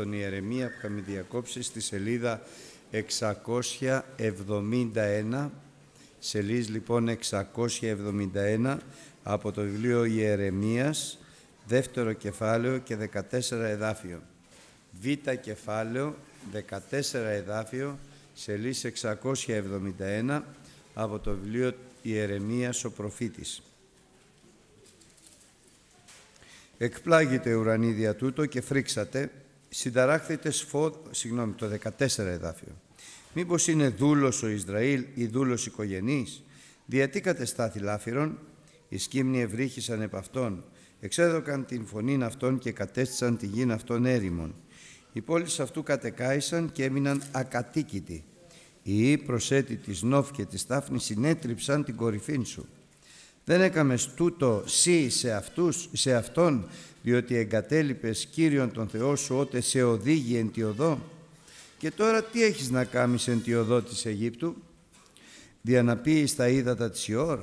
τον Ιερεμία που είχαμε διακόψει στη σελίδα 671, σελίδες λοιπόν 671 από το βιβλίο Ιερεμίας, δεύτερο κεφάλαιο και 14 εδάφιο. Β κεφάλαιο, 14 εδάφιο, σελίδες 671 από το βιβλίο Ιερεμίας ο προφήτης. Εκπλάγεται ουρανή δια τούτο και φρίξατε, συνταράχθητες σφόδ, συγγνώμη, το 14 εδάφιο. Μήπως είναι δούλος ο Ισραήλ ή δούλος οικογενής, διατί κατεστάθη λάφυρον, οι σκύμνοι ευρύχησαν επ' αυτόν, εξέδωκαν την φωνήν αυτών και κατέστησαν τη γην αυτών έρημων. Οι πόλεις αυτού κατεκάησαν και έμειναν ακατοίκητοι. Οι προσέτη της Νόφ και της Τάφνης συνέτριψαν την κορυφήν σου. Δεν έκαμες τούτο σύ σε, αυτούς, σε αυτόν, διότι εγκατέλειπες Κύριον τον Θεό σου, ότε σε οδήγει εν τη οδό. Και τώρα τι έχεις να κάνεις εν τη οδό της Αιγύπτου, διαναπείς τα ύδατα της Ιόρ;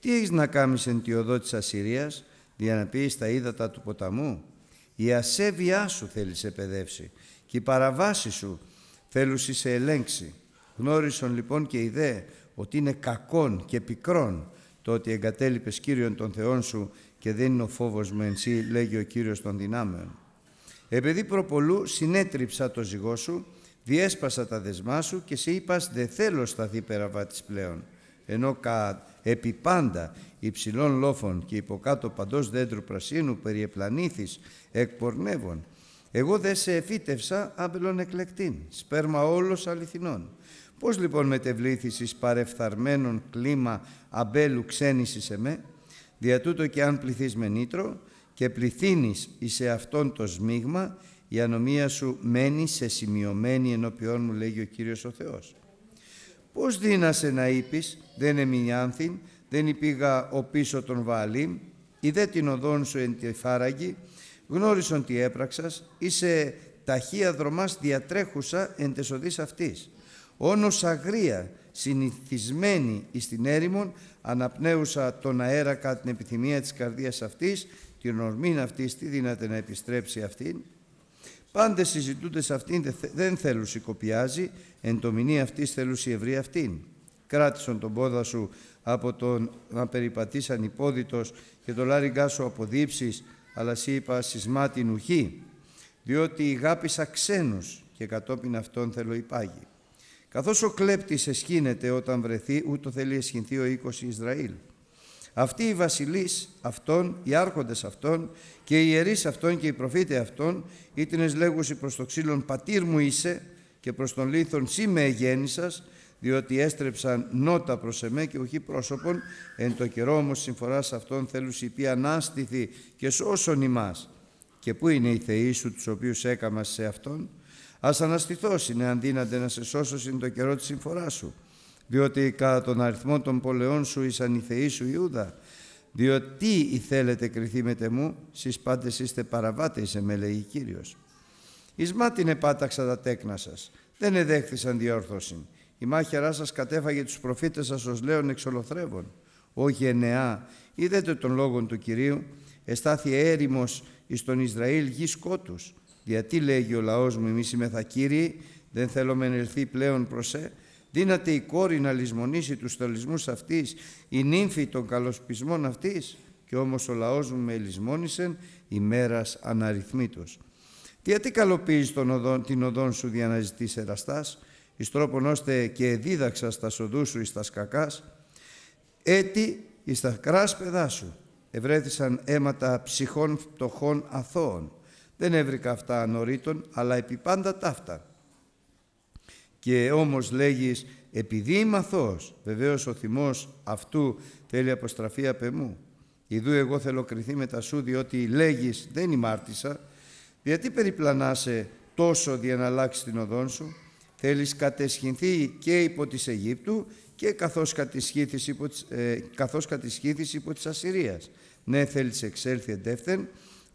Τι έχεις να κάνεις εν τη οδό της Ασσυρίας, διαναπείς τα ύδατα του ποταμού; Η ασέβειά σου θέλει σε παιδεύσει και η παραβάση σου θέλουν σε ελέγξει. Γνώρισαν λοιπόν και οι δε ότι είναι κακόν και πικρόν το ότι εγκατέλειπες Κύριον των Θεών σου και δεν είναι ο φόβος μου εν λέγει ο Κύριος των δυνάμεων. Επειδή προπολού συνέτριψα το ζυγό σου, διέσπασα τα δεσμά σου και σε είπας δε θέλω σταθεί περαβάτης πλέον. Ενώ κα επί πάντα υψηλών λόφων και υποκάτω παντός δέντρου πρασίνου περιεπλανήθης εκπορνεύων. Εγώ δε σε εφύτευσα άμπελον εκλεκτήν, σπέρμα όλος αληθινών. Πώς λοιπόν μετεβλήθης εις παρεφθαρμένον κλίμα αμπέλου ξένησης εμέ, δια τούτο και αν πληθείς με νήτρο και πληθύνεις εις αυτόν το σμίγμα, η ανομία σου μένει σε σημειωμένη ενώπιόν μου, λέγει ο Κύριος ο Θεός. Πώς δύνασε να είπεις, δεν εμεινιάνθην, δεν υπήγα ο πίσω τον Βαλήμ, δε την οδόν σου εν τη φάραγγι, γνώρισον τι έπραξας, είσαι ταχεία δρομάς διατρέχουσα εν τεσοδής αυτής. Όνος αγρία, συνηθισμένη εις την έρημον, αναπνέουσα τον αέρα κατά την επιθυμία της καρδίας αυτής, την ορμήν αυτής, τι δύναται να επιστρέψει αυτήν. Πάντες συζητούνται σε αυτήν, δεν θέλουν κοπιάζει, εν το μηνύ αυτής θέλουν ευρύ αυτήν. Κράτησον τον πόδα σου από τον να περιπατείς ανυπόδητος και το λάριγκά σου αποδίψεις, αλλά σύ είπα σεισμάτη ουχή, διότι γάπησα ξένους και κατόπιν αυτών θέλω υπάγει. Καθώς ο κλέπτης εσχύνεται όταν βρεθεί, ούτω θέλει εσχυνθεί ο οίκος Ισραήλ. Αυτοί οι βασιλείς αυτών, οι άρχοντες αυτών και οι ιερείς αυτών και οι προφήτες αυτών, ήτινες λέγουσι προς το ξύλον «Πατήρ μου είσαι» και προς τον λίθον «Σύ με εγέννησας», διότι έστρεψαν νότα προς εμέ και ουχή πρόσωπον, εν το καιρό όμως συμφοράς αυτών θέλους η ανάστηθη και σώσον ημάς. Και πού είναι οι θεοί σου τους οποίους έκαμας σε αυτόν, Ας αναστηθώς είναι αν δύναται να σε σώσω συν το καιρό της συμφοράς σου, διότι κατά τον αριθμό των πολεών σου ήσαν οι θεοί σου Ιούδα, διότι τι θέλετε κριθεί με τεμού, σεις πάντες είστε παραβάτες σε με λέει Κύριος. Εις μάτιν επάταξα τα τέκνα σας, δεν εδέχθησαν διόρθωση. Η μάχαιρά σας κατέφαγε τους προφήτες σας ως λέον εξολοθρεύων. Όχι ενεά, είδετε τον λόγον του Κυρίου, εστάθη έρημος εις τον Ισραήλ γη σκότους, γιατί λέγει ο λαός μου εμείς είμαι κύριοι, δεν θέλω με ελθεί πλέον προς ε. Δύναται η κόρη να λησμονήσει τους στολισμούς αυτής, η νύμφη των καλοσπισμών αυτής και όμως ο λαός μου με λησμόνησεν ημέρας αναριθμήτως. Γιατί καλοποιείς τον οδόν, την οδόν σου για να ζητείς εραστάς, εις τρόπον ώστε και δίδαξας στα σοδού σου εις τα σκακάς, έτη εις τα κράσπεδά σου ευρέθησαν αίματα ψυχών φτωχών αθώων, δεν έβρικα αυτά ανορίτων, αλλά επί πάντα ταύτα. Και όμως λέγεις, επειδή είμαι αθώος, βεβαίως ο θυμός αυτού θέλει αποστραφή απ' εμού. Ιδού εγώ θέλω κριθεί μετά σου, διότι λέγεις, δεν ημάρτησα, γιατί περιπλανάσαι τόσο για να αλλάξεις την οδόν σου, θέλεις κατεσχυνθεί και υπό της Αιγύπτου και καθώς κατησχύθης υπό, ε, καθώς κατησχύθης υπό της Ασσυρίας. Ναι, θέλεις εξέλθει εντεύθεν,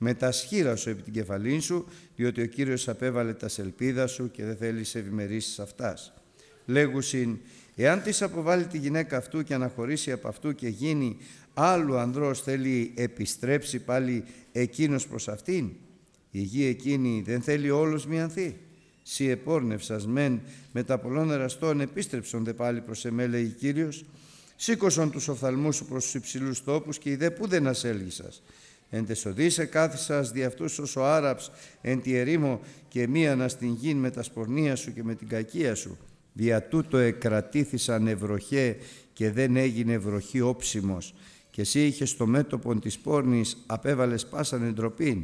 με τα σχήρα σου επί την κεφαλή σου, διότι ο Κύριος απέβαλε τα σελπίδα σου και δεν θέλει σε ευημερήσεις αυτάς. Λέγουσιν, εάν της αποβάλει τη γυναίκα αυτού και αναχωρήσει από αυτού και γίνει άλλου ανδρός θέλει επιστρέψει πάλι εκείνος προς αυτήν. Η γη εκείνη δεν θέλει όλος μιανθεί. Σι επόρνευσας μεν με τα πολλών εραστών επίστρεψον δε πάλι προς εμέ λέει Κύριος. Σήκωσον τους οφθαλμούς σου προς τους υψηλούς τόπους και ιδέ που δεν ασέλγησας. Εν τεσοδήσε κάθισας δι' αυτούς ως ο Άραψ εν τη ερήμο και μίανα στην γην με τα σπορνία σου και με την κακία σου. Δια τούτο εκρατήθησαν ευρωχέ και δεν έγινε βροχή όψιμος και εσύ είχες στο μέτωπο της πόρνης απέβαλες πάσαν εντροπήν.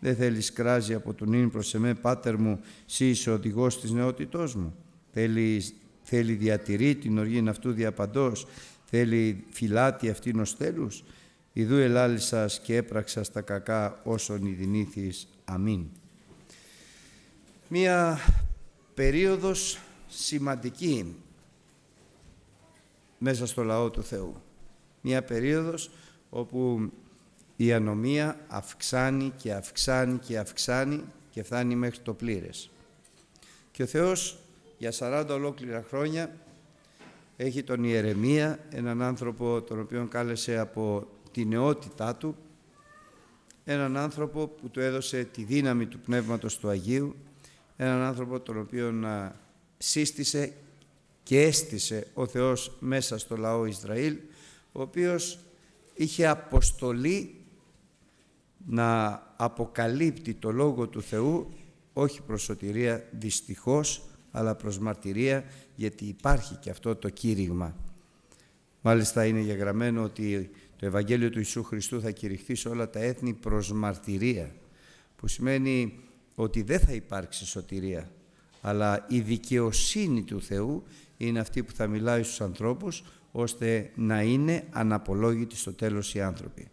Δεν θέλεις κράζει από τον ίν προς εμέ, πάτερ μου, εσύ είσαι οδηγός της νεότητός μου. Θέλεις, θέλει διατηρεί την οργήν αυτού διαπαντός, θέλει φυλάτη αυτήν ως θέλους. Ιδού ελάλησας και έπραξας τα κακά όσον ειδηνήθης. Αμήν. Μία περίοδος σημαντική μέσα στο λαό του Θεού. Μία περίοδος όπου η ανομία αυξάνει και αυξάνει και αυξάνει και φτάνει μέχρι το πλήρες. Και ο Θεός για 40 ολόκληρα χρόνια έχει τον Ιερεμία, έναν άνθρωπο τον οποίο κάλεσε από τη νεότητά του, έναν άνθρωπο που του έδωσε τη δύναμη του Πνεύματος του Αγίου, έναν άνθρωπο τον οποίο σύστησε και έστησε ο Θεός μέσα στο λαό Ισραήλ, ο οποίος είχε αποστολή να αποκαλύπτει το Λόγο του Θεού, όχι προς σωτηρία δυστυχώς, αλλά προς μαρτυρία, γιατί υπάρχει και αυτό το κήρυγμα. Μάλιστα είναι γεγραμμένο ότι το Ευαγγέλιο του Ιησού Χριστού θα κηρυχθεί σε όλα τα έθνη προς μαρτυρία, που σημαίνει ότι δεν θα υπάρξει σωτηρία, αλλά η δικαιοσύνη του Θεού είναι αυτή που θα μιλάει στους ανθρώπους ώστε να είναι αναπολόγητοι στο τέλος οι άνθρωποι.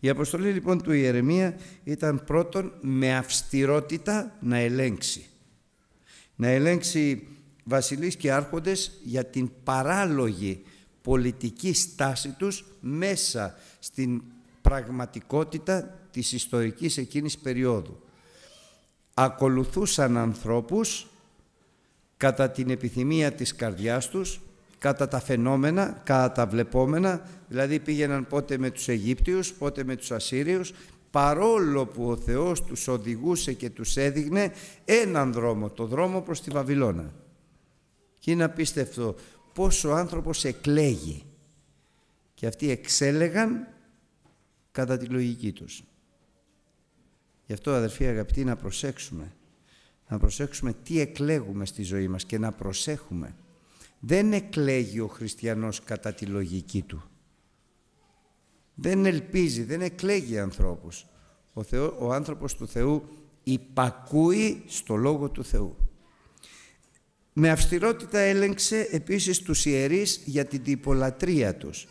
Η αποστολή λοιπόν του Ιερεμία ήταν πρώτον με αυστηρότητα να ελέγξει. Να ελέγξει βασιλείς και άρχοντες για την παράλογη πολιτική στάση τους μέσα στην πραγματικότητα της ιστορικής εκείνης περίοδου. Ακολουθούσαν ανθρώπους κατά την επιθυμία της καρδιάς τους, κατά τα φαινόμενα, κατά τα βλεπόμενα, δηλαδή πήγαιναν πότε με τους Αιγύπτιους, πότε με τους Ασσύριους, παρόλο που ο Θεός τους οδηγούσε και τους έδειχνε έναν δρόμο, το δρόμο προς τη Βαβυλώνα. Και είναι απίστευτο πόσο ο άνθρωπος εκλέγει και αυτοί εξέλεγαν κατά τη λογική τους. Γι' αυτό αδερφοί αγαπητοί να προσέξουμε να προσέξουμε τι εκλέγουμε στη ζωή μας και να προσέχουμε. Δεν εκλέγει ο χριστιανός κατά τη λογική του. Δεν ελπίζει, δεν εκλέγει ανθρώπους. Ο, Θεό, ο άνθρωπος του Θεού υπακούει στο Λόγο του Θεού. Με αυστηρότητα έλεγξε επίσης τους ιερείς για την τυπολατρεία τους,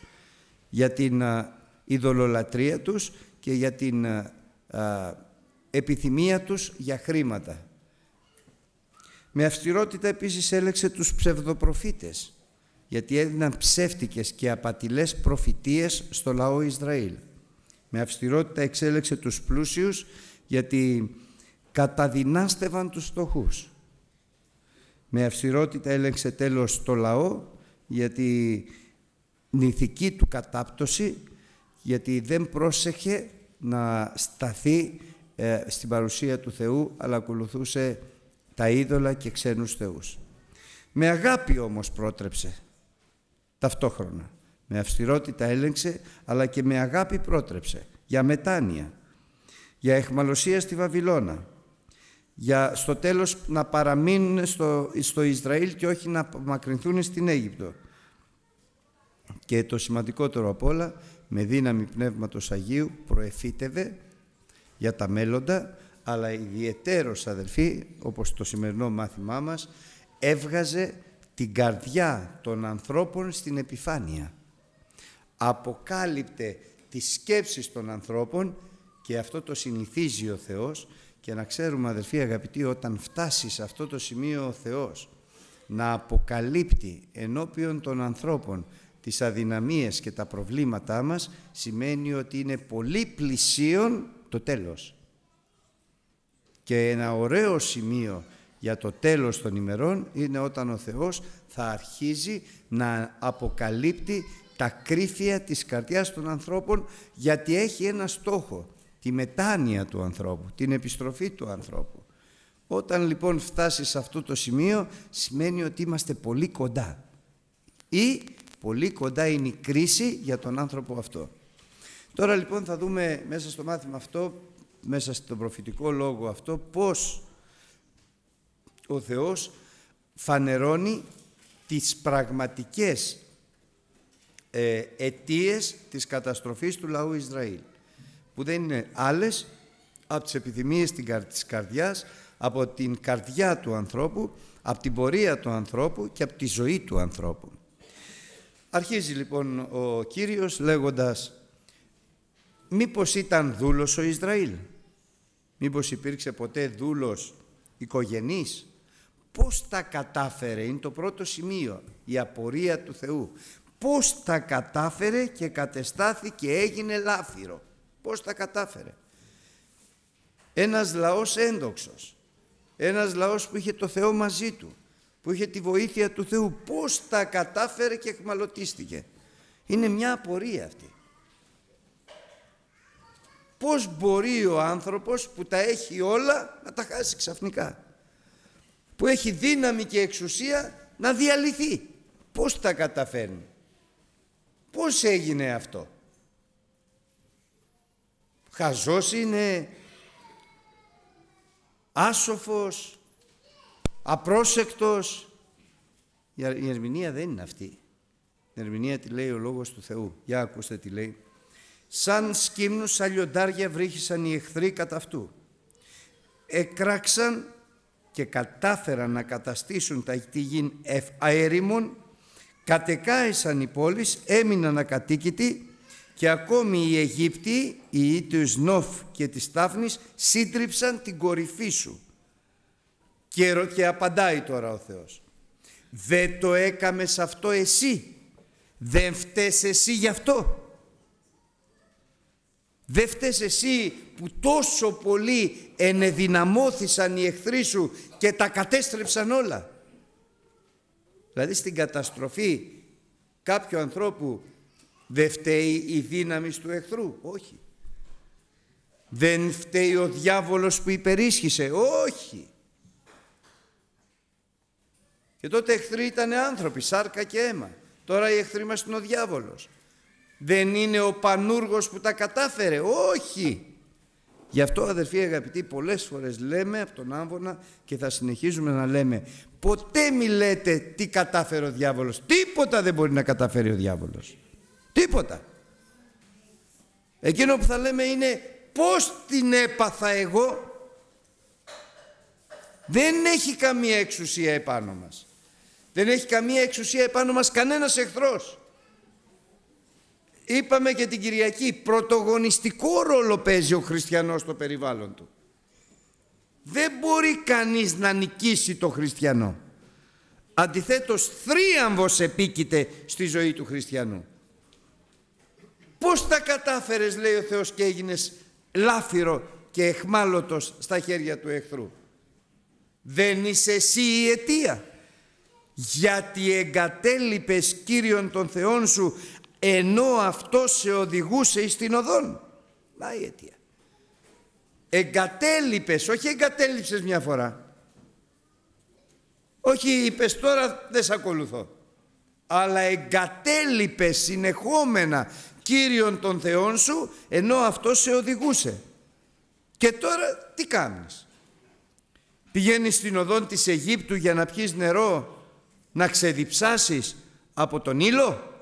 για την α, ειδωλολατρεία τους και για την επιθυμία τους για χρήματα. Με αυστηρότητα επίσης έλεξε τους ψευδοπροφήτες, γιατί έδιναν ψεύτικες και απατηλές προφητείες στο λαό Ισραήλ. Με αυστηρότητα εξέλεξε τους πλούσιους, γιατί καταδυνάστευαν τους φτωχούς. Με αυστηρότητα έλεγξε τέλος το λαό, γιατί νηθική του κατάπτωση, γιατί δεν πρόσεχε να σταθεί ε, στην παρουσία του Θεού, αλλά ακολουθούσε τα είδωλα και ξένους θεούς. Με αγάπη όμως πρότρεψε ταυτόχρονα. Με αυστηρότητα έλεγξε, αλλά και με αγάπη πρότρεψε. Για μετάνοια, για εχμαλωσία στη Βαβυλώνα, για στο τέλος να παραμείνουν στο, στο Ισραήλ και όχι να μακρυνθούν στην Αίγυπτο. Και το σημαντικότερο απ' όλα, με δύναμη Πνεύματος Αγίου προεφήτευε για τα μέλλοντα, αλλά ιδιαιτέρως αδελφοί, όπως το σημερινό μάθημά μας, έβγαζε την καρδιά των ανθρώπων στην επιφάνεια. Αποκάλυπτε τις σκέψεις των ανθρώπων και αυτό το συνηθίζει ο Θεός και να ξέρουμε αδελφοί αγαπητοί όταν φτάσεις σε αυτό το σημείο ο Θεός να αποκαλύπτει ενώπιον των ανθρώπων τις αδυναμίες και τα προβλήματά μας σημαίνει ότι είναι πολύ πλησίον το τέλος. Και ένα ωραίο σημείο για το τέλος των ημερών είναι όταν ο Θεός θα αρχίζει να αποκαλύπτει τα κρύφια της καρδιάς των ανθρώπων γιατί έχει ένα στόχο. Τη μετάνοια του ανθρώπου, την επιστροφή του ανθρώπου. Όταν λοιπόν φτάσει σε αυτό το σημείο σημαίνει ότι είμαστε πολύ κοντά ή πολύ κοντά είναι η κρίση για τον άνθρωπο αυτό. Τώρα λοιπόν θα δούμε μέσα στο μάθημα αυτό, μέσα στον προφητικό λόγο αυτό, πώς ο Θεός φανερώνει τις πραγματικές ε, αιτίες της καταστροφής του λαού Ισραήλ που δεν είναι άλλες από τις επιθυμίες της καρδιάς, από την καρδιά του ανθρώπου, από την πορεία του ανθρώπου και από τη ζωή του ανθρώπου. Αρχίζει λοιπόν ο Κύριος λέγοντας μήπως ήταν δούλος ο Ισραήλ, μήπως υπήρξε ποτέ δούλος οικογενής, πώς τα κατάφερε, είναι το πρώτο σημείο, η απορία του Θεού. Πώς τα κατάφερε και κατεστάθηκε και έγινε λάφυρο. Πώς τα κατάφερε. Ένας λαός έντοξος. Ένας λαός που είχε το Θεό μαζί του. Που είχε τη βοήθεια του Θεού. Πώς τα κατάφερε και εκμαλωτίστηκε. Είναι μια απορία αυτή. Πώς μπορεί ο άνθρωπος που τα έχει όλα να τα χάσει ξαφνικά; Που έχει δύναμη και εξουσία να διαλυθεί; Πώς τα καταφέρνει; Πώς έγινε αυτό; Χαζός είναι, άσοφος, απρόσεκτος. Η ερμηνεία δεν είναι αυτή. Η ερμηνεία τη λέει ο Λόγος του Θεού. Για ακούστε τι λέει. Σαν σκύμνους, σαν λιοντάρια βρίχησαν οι εχθροί κατά αυτού. Εκράξαν και κατάφεραν να καταστήσουν τα γη αέριμων κατεκάησαν οι πόλεις, έμειναν ακατοίκητοι και ακόμη οι Αιγύπτιοι, οι Ήττους Νόφ και της Τάφνης, σύντριψαν την κορυφή σου. Και, και απαντάει τώρα ο Θεός. Δεν το έκαμες σε αυτό εσύ. Δεν φταίς εσύ γι' αυτό. Δεν φταίς εσύ που τόσο πολύ ενεδυναμώθησαν οι εχθροί σου και τα κατέστρεψαν όλα. Δηλαδή στην καταστροφή κάποιου ανθρώπου δεν φταίει η δύναμη του εχθρού. Όχι. Δεν φταίει ο διάβολος που υπερίσχυσε. Όχι. Και τότε εχθροί ήταν άνθρωποι, σάρκα και αίμα. Τώρα οι εχθροί μας είναι ο διάβολος. Δεν είναι ο πανούργος που τα κατάφερε. Όχι. Γι' αυτό αδερφοί αγαπητοί πολλές φορές λέμε από τον Άμβονα και θα συνεχίζουμε να λέμε ποτέ μη λέτε τι κατάφερε ο διάβολος. Τίποτα δεν μπορεί να καταφέρει ο διάβολος. Τίποτα. Εκείνο που θα λέμε είναι πώς την έπαθα εγώ; Δεν έχει καμία εξουσία επάνω μας. Δεν έχει καμία εξουσία επάνω μας κανένας εχθρός. Είπαμε και την Κυριακή, πρωτογονιστικό ρόλο παίζει ο χριστιανός στο περιβάλλον του. Δεν μπορεί κανείς να νικήσει το χριστιανό. Αντιθέτως θρίαμβος επίκειται στη ζωή του χριστιανού. Πώς τα κατάφερες λέει ο Θεός και έγινες λάφυρο και εχμάλωτος στα χέρια του εχθρού; Δεν είσαι εσύ η αιτία. Γιατί εγκατέλειπες Κύριον των Θεών σου ενώ αυτό σε οδηγούσε εις την οδόν. Μα η αιτία. Εγκατέλειπες, όχι εγκατέλειψες μια φορά. Όχι είπες τώρα δεν σε ακολουθώ. Αλλά εγκατέλειπες συνεχόμενα Κύριον των Θεών σου ενώ αυτό σε οδηγούσε. Και τώρα τι κάνεις; Πηγαίνεις στην οδόν της Αιγύπτου για να πιείς νερό, να ξεδιψάσεις από τον ήλο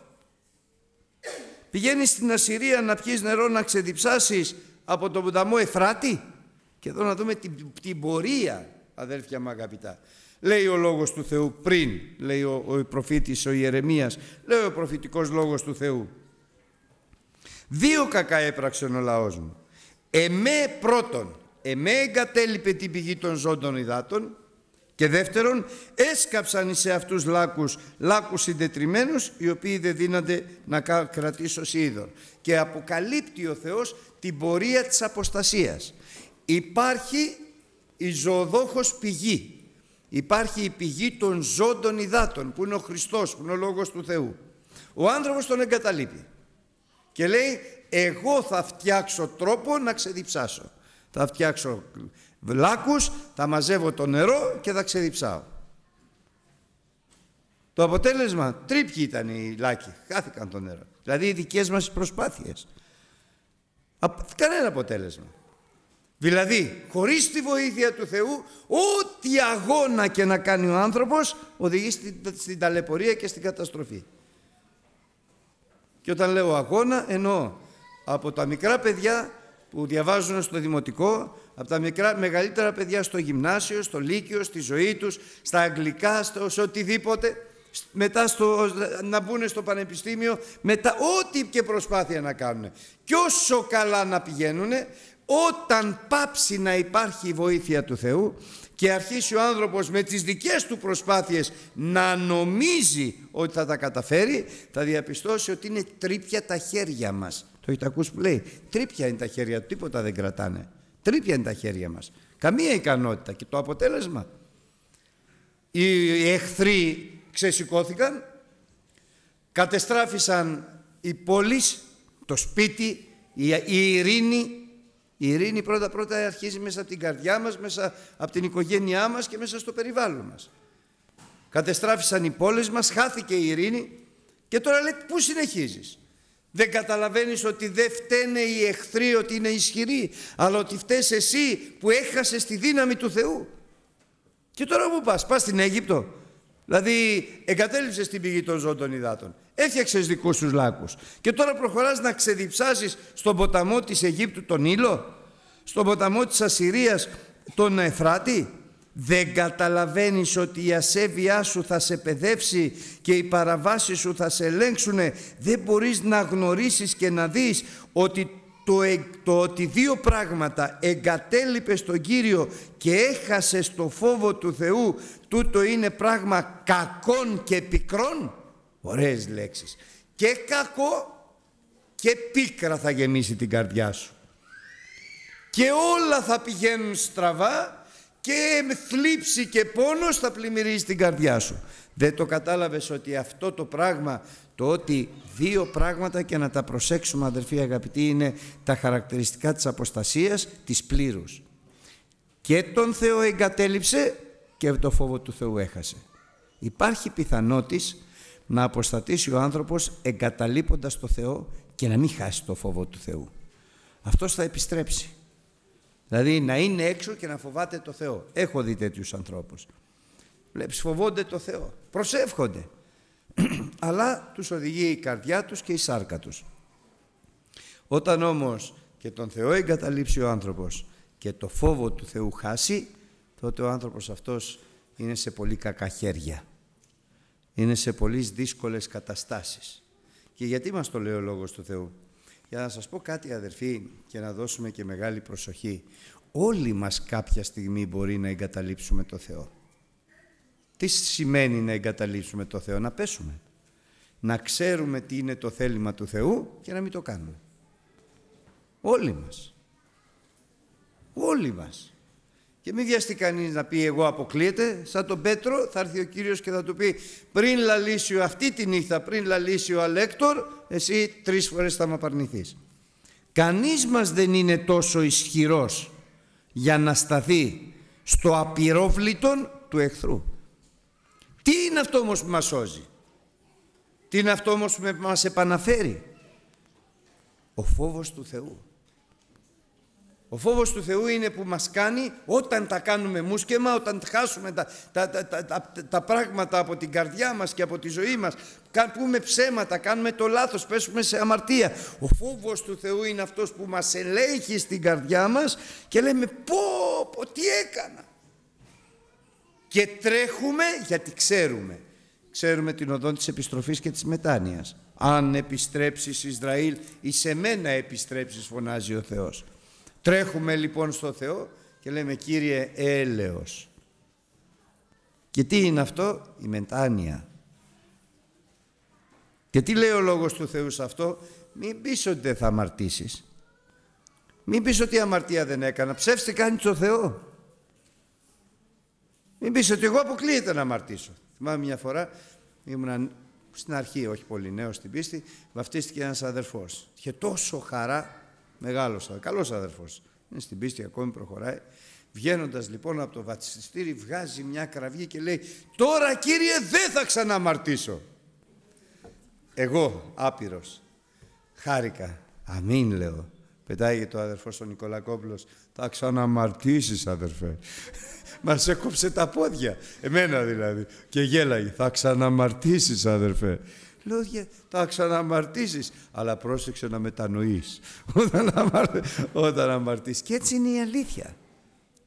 Πηγαίνεις στην Ασσυρία να πιείς νερό να ξεδιψάσεις από τον ποταμό Εφράτη; Και εδώ να δούμε την, την πορεία, αδέρφια μου αγαπητά. Λέει ο λόγος του Θεού πριν, λέει ο, ο προφήτης ο Ιερεμίας, λέει ο προφητικός λόγος του Θεού. Δύο κακά έπραξε ο λαός μου. Εμέ πρώτον, εμέ εγκατέλειπε την πηγή των ζώντων υδάτων και δεύτερον, έσκαψαν σε αυτούς λάκους, λάκους συντετριμένους, οι οποίοι δεν δίνονται να κρατήσω είδωρ. Και αποκαλύπτει ο Θεός την πορεία της αποστασίας. Υπάρχει η ζωοδόχος πηγή. Υπάρχει η πηγή των ζώντων υδάτων, που είναι ο Χριστός, που είναι ο Λόγος του Θεού. Ο άνθρωπος τον εγκαταλείπει. Και λέει, εγώ θα φτιάξω τρόπο να ξεδιψάσω. Θα φτιάξω λάκους, θα μαζεύω το νερό και θα ξεδιψάω. Το αποτέλεσμα, τρίπιοι ήταν οι λάκοι, χάθηκαν το νερό. Δηλαδή οι δικές μας προσπάθειες. Κανένα αποτέλεσμα. Δηλαδή, χωρίς τη βοήθεια του Θεού, ό,τι αγώνα και να κάνει ο άνθρωπος, οδηγεί στην, στην ταλαιπωρία και στην καταστροφή. Και όταν λέω αγώνα, εννοώ από τα μικρά παιδιά που διαβάζουν στο δημοτικό, από τα μικρά, μεγαλύτερα παιδιά στο γυμνάσιο, στο λύκειο, στη ζωή τους, στα αγγλικά, στο, σε οτιδήποτε, μετά στο, να μπουν στο πανεπιστήμιο, μετά ό,τι και προσπάθεια να κάνουν. Και όσο καλά να πηγαίνουν, όταν πάψει να υπάρχει η βοήθεια του Θεού και αρχίσει ο άνθρωπος με τις δικές του προσπάθειες να νομίζει ότι θα τα καταφέρει, θα διαπιστώσει ότι είναι τρίπια τα χέρια μας. Το έχετε ακούσει που λέει, τρίπια είναι τα χέρια του, τίποτα δεν κρατάνε. Τρίπια είναι τα χέρια μας. Καμία ικανότητα. Και το αποτέλεσμα. Οι εχθροί ξεσηκώθηκαν, κατεστράφησαν οι πόλεις, το σπίτι, η ειρήνη, η ειρήνη πρώτα πρώτα αρχίζει μέσα από την καρδιά μας, μέσα από την οικογένειά μας και μέσα στο περιβάλλον μας. Κατεστράφησαν οι πόλεις μας, χάθηκε η ειρήνη και τώρα λέει πού συνεχίζεις; Δεν καταλαβαίνεις ότι δεν φταίνε οι εχθροί ότι είναι ισχυροί, αλλά ότι φταίς εσύ που έχασες τη δύναμη του Θεού. Και τώρα πού πας, πας στην Αίγυπτο; Δηλαδή εγκατέλειψες την πηγή των ζώων των υδάτων. Έφτιαξες δικούς τους λάκους. Και τώρα προχωράς να ξεδιψάσεις στον ποταμό της Αιγύπτου τον Ήλο, στον ποταμό της Ασσυρίας τον Εφράτη. Δεν καταλαβαίνεις ότι η ασέβειά σου θα σε παιδεύσει και οι παραβάσεις σου θα σε ελέγξουν. Δεν μπορείς να γνωρίσεις και να δεις ότι το, το ότι δύο πράγματα εγκατέλειπες τον Κύριο και έχασες το φόβο του Θεού τούτο είναι πράγμα κακών και πικρών ωραίες λέξεις και κακό και πίκρα θα γεμίσει την καρδιά σου και όλα θα πηγαίνουν στραβά και με θλίψη και πόνος θα πλημμυρίζει την καρδιά σου δεν το κατάλαβες ότι αυτό το πράγμα το ότι δύο πράγματα και να τα προσέξουμε αδερφοί αγαπητοί είναι τα χαρακτηριστικά της αποστασίας της πλήρους. Και τον Θεό εγκατέλειψε και το φόβο του Θεού έχασε. Υπάρχει πιθανότης να αποστατήσει ο άνθρωπος εγκαταλείποντας το Θεό και να μην χάσει το φόβο του Θεού. Αυτός θα επιστρέψει. Δηλαδή να είναι έξω και να φοβάται το Θεό. Έχω δει τέτοιους ανθρώπους. Βλέπεις φοβόνται το Θεό. Προσεύχονται αλλά τους οδηγεί η καρδιά τους και η σάρκα τους. Όταν όμως και τον Θεό εγκαταλείψει ο άνθρωπος και το φόβο του Θεού χάσει, τότε ο άνθρωπος αυτός είναι σε πολύ κακά χέρια. Είναι σε πολύ δύσκολες καταστάσεις. Και γιατί μας το λέει ο Λόγος του Θεού; Για να σας πω κάτι αδερφοί και να δώσουμε και μεγάλη προσοχή. Όλοι μας κάποια στιγμή μπορεί να εγκαταλείψουμε το Θεό. Τι σημαίνει να εγκαταλείψουμε το Θεό, να πέσουμε. Να ξέρουμε τι είναι το θέλημα του Θεού και να μην το κάνουμε. Όλοι μας. Όλοι μας. Και μην βιαστεί κανείς να πει εγώ αποκλείεται, σαν τον Πέτρο θα έρθει ο Κύριος και θα του πει πριν λαλήσει αυτή τη νύχτα, πριν λαλήσει ο Αλέκτορ, εσύ τρεις φορές θα με απαρνηθείς. Κανείς μας δεν είναι τόσο ισχυρός για να σταθεί στο απειρόβλητον του εχθρού. Τι είναι αυτό όμως που μας σώζει; Τι είναι αυτό όμως που μας επαναφέρει; Ο φόβος του Θεού. Ο φόβος του Θεού είναι που μας κάνει όταν τα κάνουμε μουσκεμα, όταν χάσουμε τα, τα, τα, τα, πράγματα από την καρδιά μας και από τη ζωή μας, πούμε ψέματα, κάνουμε το λάθος, πέσουμε σε αμαρτία. Ο φόβος του Θεού είναι αυτός που μας ελέγχει στην καρδιά μας και λέμε πω, πω τι έκανα και τρέχουμε γιατί ξέρουμε. Ξέρουμε την οδό της επιστροφής και της μετάνοιας. Αν επιστρέψεις Ισραήλ, εις εμένα επιστρέψεις φωνάζει ο Θεός. Τρέχουμε λοιπόν στο Θεό και λέμε Κύριε έλεος. Και τι είναι αυτό, η μετάνοια. Και τι λέει ο Λόγος του Θεού σε αυτό, μην πεις ότι δεν θα αμαρτήσεις. Μην πεις ότι η αμαρτία δεν έκανα, ψεύστε κάνεις το Θεό. Μην πεις ότι εγώ αποκλείεται να αμαρτήσω. Θυμάμαι μια φορά ήμουν στην αρχή, όχι πολύ νέος στην πίστη, βαφτίστηκε ένας αδερφός. Είχε τόσο χαρά, μεγάλος, καλός αδερφός. Είναι στην πίστη, ακόμη προχωράει. Βγαίνοντας λοιπόν από το βαπτιστήρι, βγάζει μια κραυγή και λέει: Τώρα κύριε, δεν θα ξαναμαρτήσω. Εγώ, άπειρος, χάρηκα. Αμήν, λέω. Πετάει το αδερφό ο Νικολακόπουλος. Θα ξαναμαρτήσεις, αδερφέ. Μας έκοψε τα πόδια. Εμένα δηλαδή. Και γέλαγε. Θα ξαναμαρτήσεις, αδερφέ. Λέω, θα ξαναμαρτήσεις. Αλλά πρόσεξε να μετανοείς. όταν, αμαρ... όταν αμαρτήσεις. Και έτσι είναι η αλήθεια.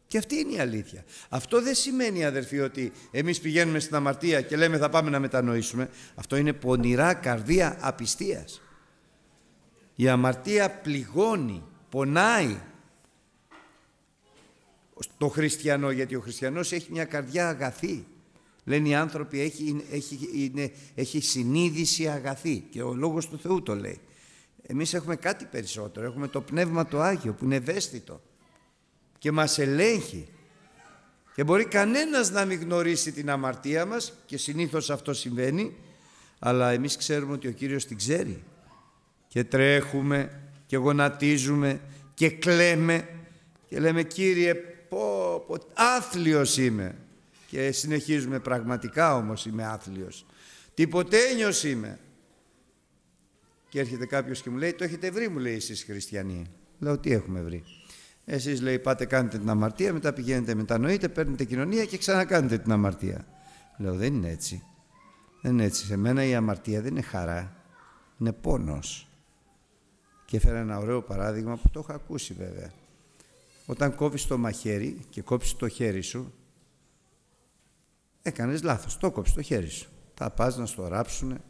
Και αυτή είναι η αλήθεια. Αυτό δεν σημαίνει, αδερφοί, ότι εμείς πηγαίνουμε στην αμαρτία και λέμε θα πάμε να μετανοήσουμε. Αυτό είναι πονηρά καρδία απιστίας. Η αμαρτία πληγώνει, πονάει το χριστιανό, γιατί ο χριστιανός έχει μια καρδιά αγαθή. Λένε οι άνθρωποι έχει, έχει, είναι, έχει συνείδηση αγαθή και ο Λόγος του Θεού το λέει. Εμείς έχουμε κάτι περισσότερο, έχουμε το Πνεύμα το Άγιο που είναι ευαίσθητο και μας ελέγχει. Και μπορεί κανένας να μην γνωρίσει την αμαρτία μας και συνήθως αυτό συμβαίνει αλλά εμείς ξέρουμε ότι ο Κύριος την ξέρει. Και τρέχουμε και γονατίζουμε και κλαίμε και λέμε Κύριε πω, πω άθλιος είμαι και συνεχίζουμε. Πραγματικά όμως είμαι άθλιος. Τυποτένιος είμαι. Και έρχεται κάποιος και μου λέει το έχετε βρει μου λέει εσείς χριστιανοί λέω τι έχουμε βρει εσείς λέει πάτε κάνετε την αμαρτία μετά πηγαίνετε μετανοείτε παίρνετε κοινωνία και ξανακάνετε την αμαρτία λέω δεν είναι έτσι. Δεν είναι έτσι. Σε μένα η αμαρτία δεν είναι χαρά. Είναι πόνος και έφερα ένα ωραίο παράδειγμα που το έχω ακούσει βέβαια. Όταν κόβεις το μαχαίρι και κόψεις το χέρι σου, έκανες λάθος, το κόψεις το χέρι σου. Θα πας να στο ράψουνε.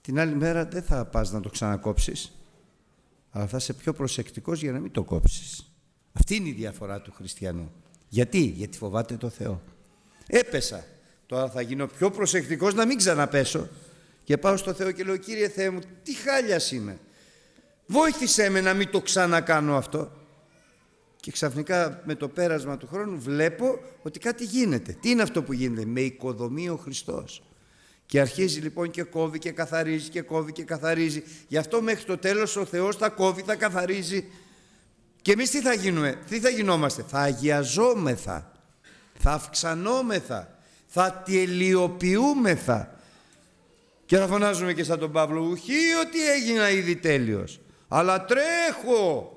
Την άλλη μέρα δεν θα πας να το ξανακόψεις, αλλά θα είσαι πιο προσεκτικός για να μην το κόψεις. Αυτή είναι η διαφορά του χριστιανού. Γιατί, γιατί φοβάται το Θεό. Έπεσα. Τώρα θα γίνω πιο προσεκτικός να μην ξαναπέσω. Και πάω στο Θεό και λέω, Κύριε Θεέ μου, τι χάλια είμαι. Βόηθησέ με να μην το ξανακάνω αυτό. Και ξαφνικά με το πέρασμα του χρόνου βλέπω ότι κάτι γίνεται. Τι είναι αυτό που γίνεται; Με οικοδομεί ο Χριστός. Και αρχίζει λοιπόν και κόβει και καθαρίζει και κόβει και καθαρίζει. Γι' αυτό μέχρι το τέλος ο Θεός θα κόβει, θα καθαρίζει. Και εμείς τι θα γίνουμε, τι θα γινόμαστε; Θα αγιαζόμεθα, θα αυξανόμεθα, θα τελειοποιούμεθα. Και θα φωνάζουμε και σαν τον Παύλο, ουχή ότι έγινα ήδη τέλειος αλλά τρέχω,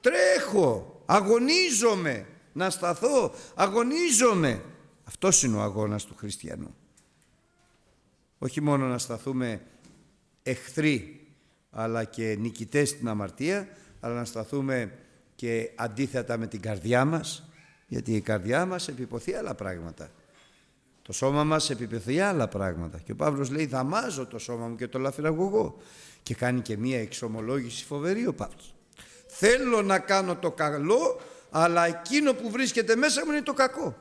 τρέχω, αγωνίζομαι να σταθώ, αγωνίζομαι. Αυτός είναι ο αγώνας του χριστιανού. Όχι μόνο να σταθούμε εχθροί, αλλά και νικητές στην αμαρτία, αλλά να σταθούμε και αντίθετα με την καρδιά μας, γιατί η καρδιά μας επιποθεί άλλα πράγματα. Το σώμα μας επιποθεί άλλα πράγματα. Και ο Παύλος λέει δαμάζω το σώμα μου και το λαφυραγωγώ. Και κάνει και μία εξομολόγηση φοβερή ο Παύλος. Θέλω να κάνω το καλό, αλλά εκείνο που βρίσκεται μέσα μου είναι το κακό.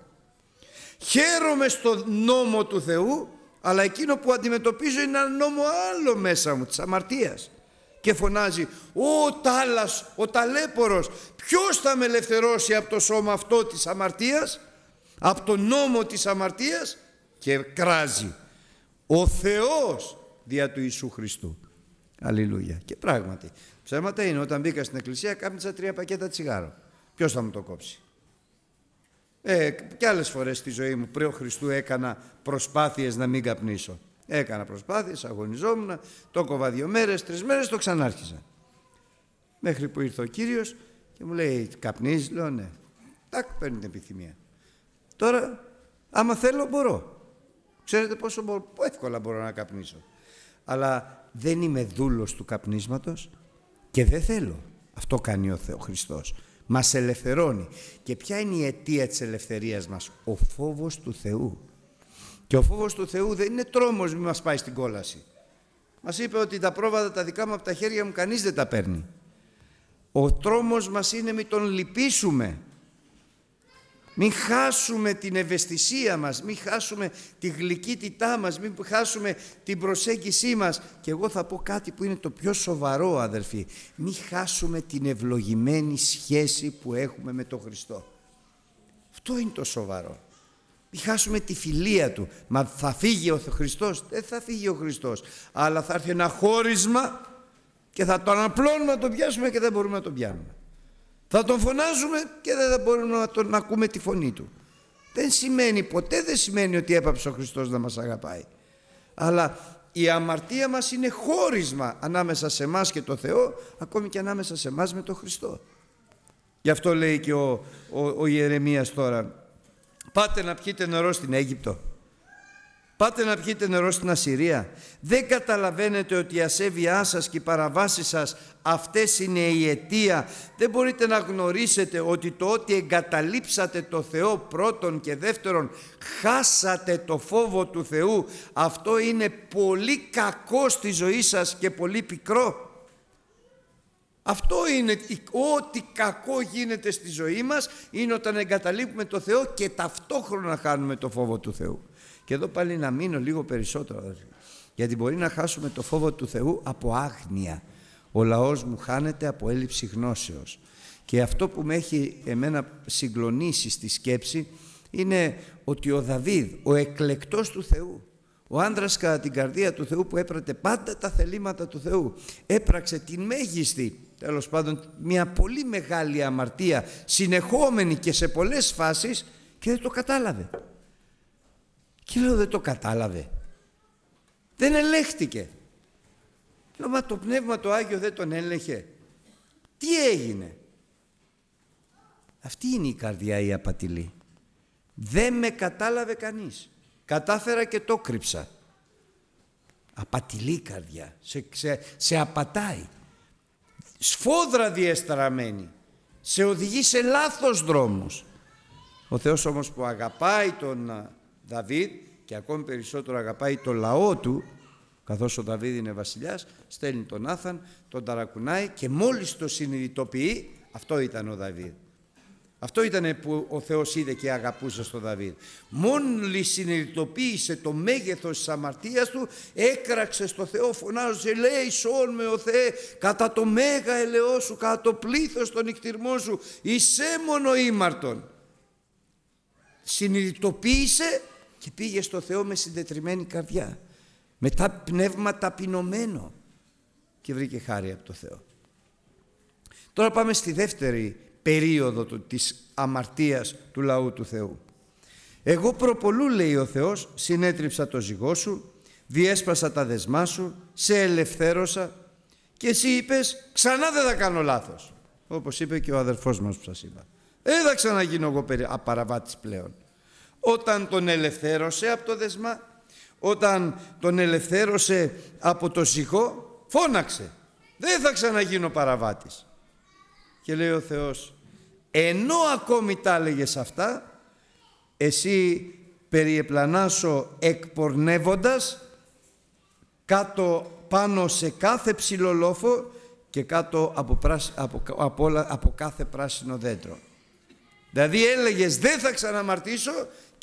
Χαίρομαι στο νόμο του Θεού, αλλά εκείνο που αντιμετωπίζω είναι ένα νόμο άλλο μέσα μου, της αμαρτίας. Και φωνάζει, «Ω τάλας, ο ταλέπορος, ποιος θα με ελευθερώσει από το σώμα αυτό της αμαρτίας, από το νόμο της αμαρτίας» και κράζει, «Ο Θεός δια του Ιησού Χριστού». Αλληλούια. Και πράγματι, ψέματα είναι όταν μπήκα στην εκκλησία κάπνισα τρία πακέτα τσιγάρο. Ποιος θα μου το κόψει; Ε, και άλλες φορές στη ζωή μου πριν ο Χριστού έκανα προσπάθειες να μην καπνίσω. Έκανα προσπάθειες, αγωνιζόμουν, το κόβα δύο μέρες, τρεις μέρες, το ξανάρχισα. Μέχρι που ήρθε ο Κύριος και μου λέει καπνίζεις, λέω ναι. Τάκ, παίρνει την επιθυμία. Τώρα, άμα θέλω μπορώ. Ξέρετε πόσο μπορώ, εύκολα μπορώ να καπνίσω. Αλλά δεν είμαι δούλος του καπνίσματος και δεν θέλω. Αυτό κάνει ο Θεό Χριστός. Μας ελευθερώνει. Και ποια είναι η αιτία της ελευθερίας μας; Ο φόβος του Θεού. Και ο φόβος του Θεού δεν είναι τρόμος μη μας πάει στην κόλαση. Μας είπε ότι τα πρόβατα τα δικά μου από τα χέρια μου κανείς δεν τα παίρνει. Ο τρόμος μας είναι μη τον λυπήσουμε. Μην χάσουμε την ευαισθησία μας, μην χάσουμε τη γλυκύτητά μας, μην χάσουμε την προσέγγισή μας. Και εγώ θα πω κάτι που είναι το πιο σοβαρό αδερφοί. Μην χάσουμε την ευλογημένη σχέση που έχουμε με τον Χριστό. Αυτό είναι το σοβαρό. Μην χάσουμε τη φιλία του. Μα θα φύγει ο Χριστός; Δεν θα φύγει ο Χριστός. Αλλά θα έρθει ένα χώρισμα και θα τον απλώνουμε να τον πιάσουμε και δεν μπορούμε να τον πιάνουμε. Θα τον φωνάζουμε και δεν θα μπορούμε να τον ακούμε τη φωνή του. Δεν σημαίνει, ποτέ δεν σημαίνει ότι έπαψε ο Χριστός να μας αγαπάει. Αλλά η αμαρτία μας είναι χώρισμα ανάμεσα σε εμάς και το Θεό, ακόμη και ανάμεσα σε εμάς με τον Χριστό. Γι' αυτό λέει και ο, ο, ο Ιερεμίας τώρα, πάτε να πιείτε νερό στην Αίγυπτο. Πάτε να πιείτε νερό στην Ασσυρία. Δεν καταλαβαίνετε ότι η ασέβειά σας και οι παραβάσεις σας αυτές είναι η αιτία. Δεν μπορείτε να γνωρίσετε ότι το ότι εγκαταλείψατε το Θεό πρώτον και δεύτερον χάσατε το φόβο του Θεού. Αυτό είναι πολύ κακό στη ζωή σας και πολύ πικρό. Αυτό είναι ό,τι κακό γίνεται στη ζωή μας είναι όταν εγκαταλείπουμε το Θεό και ταυτόχρονα χάνουμε το φόβο του Θεού. Και εδώ πάλι να μείνω λίγο περισσότερο. Γιατί μπορεί να χάσουμε το φόβο του Θεού από άγνοια. Ο λαός μου χάνεται από έλλειψη γνώσεως. Και αυτό που με έχει εμένα συγκλονίσει στη σκέψη είναι ότι ο Δαβίδ, ο εκλεκτός του Θεού, ο άντρας κατά την καρδία του Θεού που έπρατε πάντα τα θελήματα του Θεού, έπραξε την μέγιστη, τέλος πάντων μια πολύ μεγάλη αμαρτία, συνεχόμενη και σε πολλές φάσεις και δεν το κατάλαβε. Και λέω δεν το κατάλαβε. Δεν ελέγχτηκε. Λέω μα το Πνεύμα το Άγιο δεν τον έλεγχε. Τι έγινε; Αυτή είναι η καρδιά η απατηλή. Δεν με κατάλαβε κανείς. Κατάφερα και το κρύψα. Απατηλή καρδιά. Σε, σε, σε απατάει. Σφόδρα διεστραμμένη. Σε οδηγεί σε λάθος δρόμους. Ο Θεός όμως που αγαπάει τον Δαβίδ και ακόμη περισσότερο αγαπάει το λαό του καθώς ο Δαβίδ είναι βασιλιάς στέλνει τον Άθαν, τον ταρακουνάει και μόλις το συνειδητοποιεί αυτό ήταν ο Δαβίδ αυτό ήταν που ο Θεός είδε και αγαπούσε στον Δαβίδ. Μόλις συνειδητοποίησε το μέγεθος της αμαρτίας του, έκραξε στο Θεό φωνάζοντας, λέει σών με ο Θεέ, κατά το μέγα ελαιό σου, κατά το πλήθος των νυχτυρμών σου, είσαι μόνο ήμαρτον. Συνειδητοποίησε και πήγε στο Θεό με συντετριμένη καρδιά με τα πνεύμα ταπεινωμένο και βρήκε χάρη από το Θεό. Τώρα πάμε στη δεύτερη περίοδο του, της αμαρτίας του λαού του Θεού. Εγώ προπολού λέει ο Θεός συνέτριψα το ζυγό σου διέσπασα τα δεσμά σου σε ελευθέρωσα και εσύ είπες ξανά δεν θα κάνω λάθος όπως είπε και ο αδερφός μας που σας είπα δεν θα ξαναγίνω εγώ απαραβάτης πλέον όταν τον ελευθέρωσε από το δεσμά, όταν τον ελευθέρωσε από το ζυγό, φώναξε. Δεν θα ξαναγίνω παραβάτης. Και λέει ο Θεός, ενώ ακόμη τα έλεγες αυτά, εσύ περιεπλανάσω εκπορνεύοντας κάτω πάνω σε κάθε ψηλολόφο και κάτω από, από, από, από κάθε πράσινο δέντρο. Δηλαδή έλεγες δεν θα ξαναμαρτήσω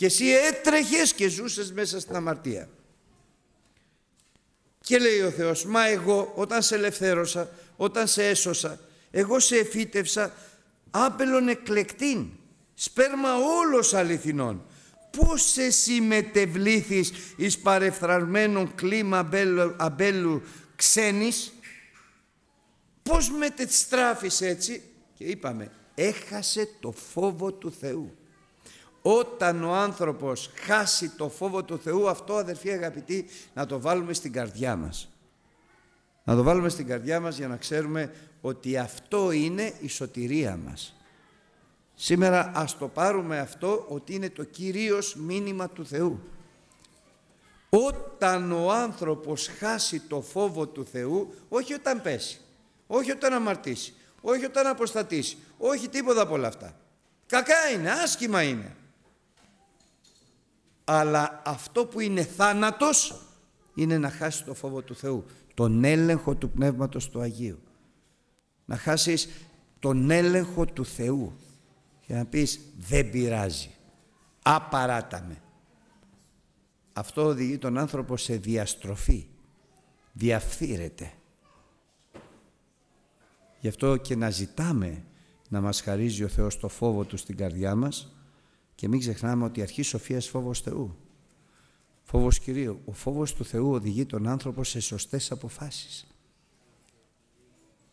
και εσύ έτρεχες και ζούσες μέσα στην αμαρτία. Και λέει ο Θεός, μα εγώ όταν σε ελευθέρωσα, όταν σε έσωσα, εγώ σε εφύτευσα άπελον εκλεκτήν, σπέρμα όλος αληθινών. Πώς εσύ μετεβλήθης εις παρεφθαρμένον κλίμα αμπέλου, αμπέλου ξένης, πώς μετεστράφεις έτσι; Και είπαμε έχασε το φόβο του Θεού. Όταν ο άνθρωπος χάσει το φόβο του Θεού, αυτό αδερφοί αγαπητοί, να το βάλουμε στην καρδιά μας. Να το βάλουμε στην καρδιά μας για να ξέρουμε ότι αυτό είναι η σωτηρία μας. Σήμερα ας το πάρουμε αυτό ότι είναι το κυρίως μήνυμα του Θεού. Όταν ο άνθρωπος χάσει το φόβο του Θεού, όχι όταν πέσει, όχι όταν αμαρτήσει, όχι όταν αποστατήσει, όχι τίποτα από όλα αυτά. Κακά είναι, άσχημα είναι αλλά αυτό που είναι θάνατος είναι να χάσει το φόβο του Θεού, τον έλεγχο του Πνεύματος του Αγίου. Να χάσεις τον έλεγχο του Θεού και να πεις δεν πειράζει, απαράταμε. Αυτό οδηγεί τον άνθρωπο σε διαστροφή, διαφθείρεται. Γι' αυτό και να ζητάμε να μας χαρίζει ο Θεός το φόβο Του στην καρδιά μας Και μην ξεχνάμε ότι αρχή σοφίας φόβος Θεού. Φόβος Κυρίου. Ο φόβος του Θεού οδηγεί τον άνθρωπο σε σωστές αποφάσεις.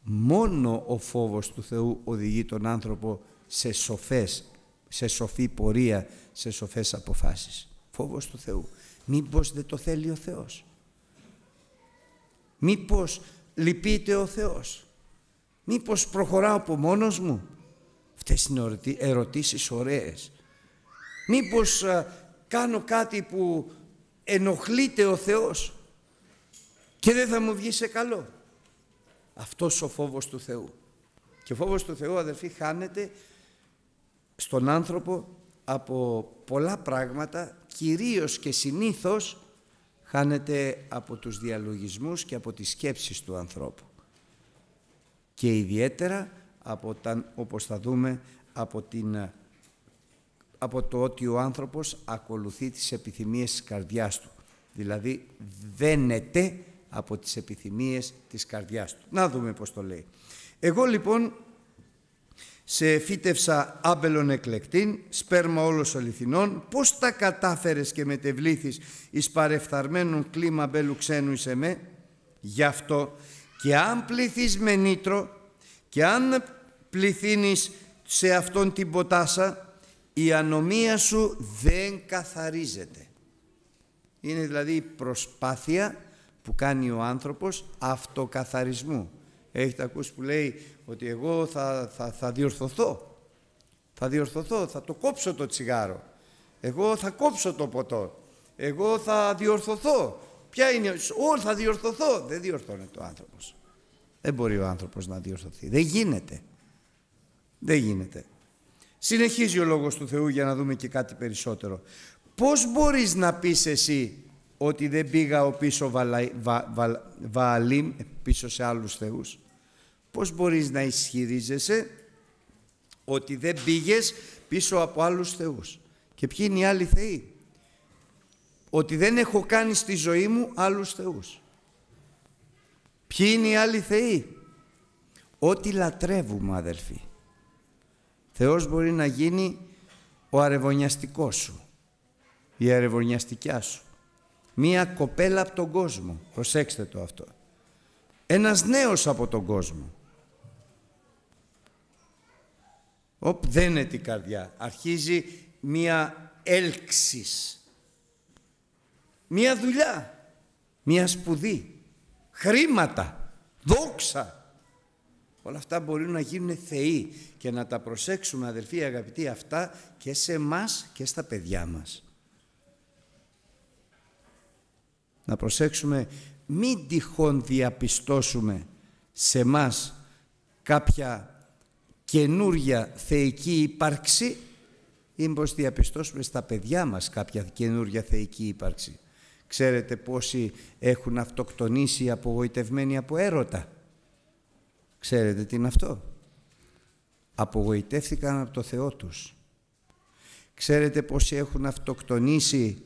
Μόνο ο φόβος του Θεού οδηγεί τον άνθρωπο σε σοφές, σε σοφή πορεία, σε σοφές αποφάσεις. Φόβος του Θεού. Μήπως δεν το θέλει ο Θεός; Μήπως λυπείται ο Θεός; Μήπως προχωράω από μόνος μου; Αυτές είναι ερωτήσεις ωραίες. Μήπως κάνω κάτι που ενοχλείται ο Θεός και δεν θα μου βγει σε καλό. Αυτός ο φόβος του Θεού. Και ο φόβος του Θεού αδελφοί χάνεται στον άνθρωπο από πολλά πράγματα, κυρίως και συνήθως χάνεται από τους διαλογισμούς και από τις σκέψεις του ανθρώπου. Και ιδιαίτερα από τα, όπως θα δούμε από, την, από το ότι ο άνθρωπος ακολουθεί τις επιθυμίες της καρδιάς του. Δηλαδή δένεται από τις επιθυμίες της καρδιάς του. Να δούμε πώς το λέει. Εγώ λοιπόν σε φύτευσα άμπελον εκλεκτήν, σπέρμα όλος αληθινών, πώς τα κατάφερες και μετεβλήθης εις παρεφθαρμένον κλίμα μπέλου ξένου εις εμέ, γι' αυτό και αν πληθείς με νήτρο και αν πληθύνεις σε αυτόν την ποτάσα, η ανομία σου δεν καθαρίζεται. Είναι δηλαδή η προσπάθεια που κάνει ο άνθρωπος αυτοκαθαρισμού. Έχετε ακούσει που λέει ότι εγώ θα, θα, θα διορθωθώ. Θα διορθωθώ, θα το κόψω το τσιγάρο. Εγώ θα κόψω το ποτό. Εγώ θα διορθωθώ. Ποια είναι, όλοι θα διορθωθώ. Δεν διορθώνεται ο άνθρωπος. Δεν μπορεί ο άνθρωπος να διορθωθεί. Δεν γίνεται. Δεν γίνεται. Συνεχίζει ο Λόγος του Θεού για να δούμε και κάτι περισσότερο. Πώς μπορείς να πεις εσύ ότι δεν πήγα ο πίσω βα, πίσω σε άλλους θεούς; Πώς μπορείς να ισχυρίζεσαι ότι δεν πήγες πίσω από άλλους θεούς; Και ποιοι είναι οι άλλοι θεοί; Ότι δεν έχω κάνει στη ζωή μου άλλους θεούς. Ποιοι είναι οι άλλοι θεοί; Ό,τι λατρεύουμε αδελφοί. Θεός μπορεί να γίνει ο αρεβωνιαστικός σου. Η αρεβωνιαστικιά σου. Μία κοπέλα από τον κόσμο. Προσέξτε το αυτό. Ένας νέος από τον κόσμο. Οπ, δεν την καρδιά. Αρχίζει μία έλξης. Μία δουλειά. Μία σπουδή. Χρήματα. Δόξα. Όλα αυτά μπορούν να γίνουν θεοί και να τα προσέξουμε αδελφοί αγαπητοί αυτά και σε μας και στα παιδιά μας. Να προσέξουμε μην τυχόν διαπιστώσουμε σε μας κάποια καινούρια θεϊκή ύπαρξη ή πως διαπιστώσουμε στα παιδιά μας κάποια καινούρια θεϊκή ύπαρξη. Ξέρετε πόσοι έχουν αυτοκτονήσει απογοητευμένοι από έρωτα; Ξέρετε τι είναι αυτό; Απογοητεύθηκαν από το Θεό τους. Ξέρετε πόσοι έχουν αυτοκτονήσει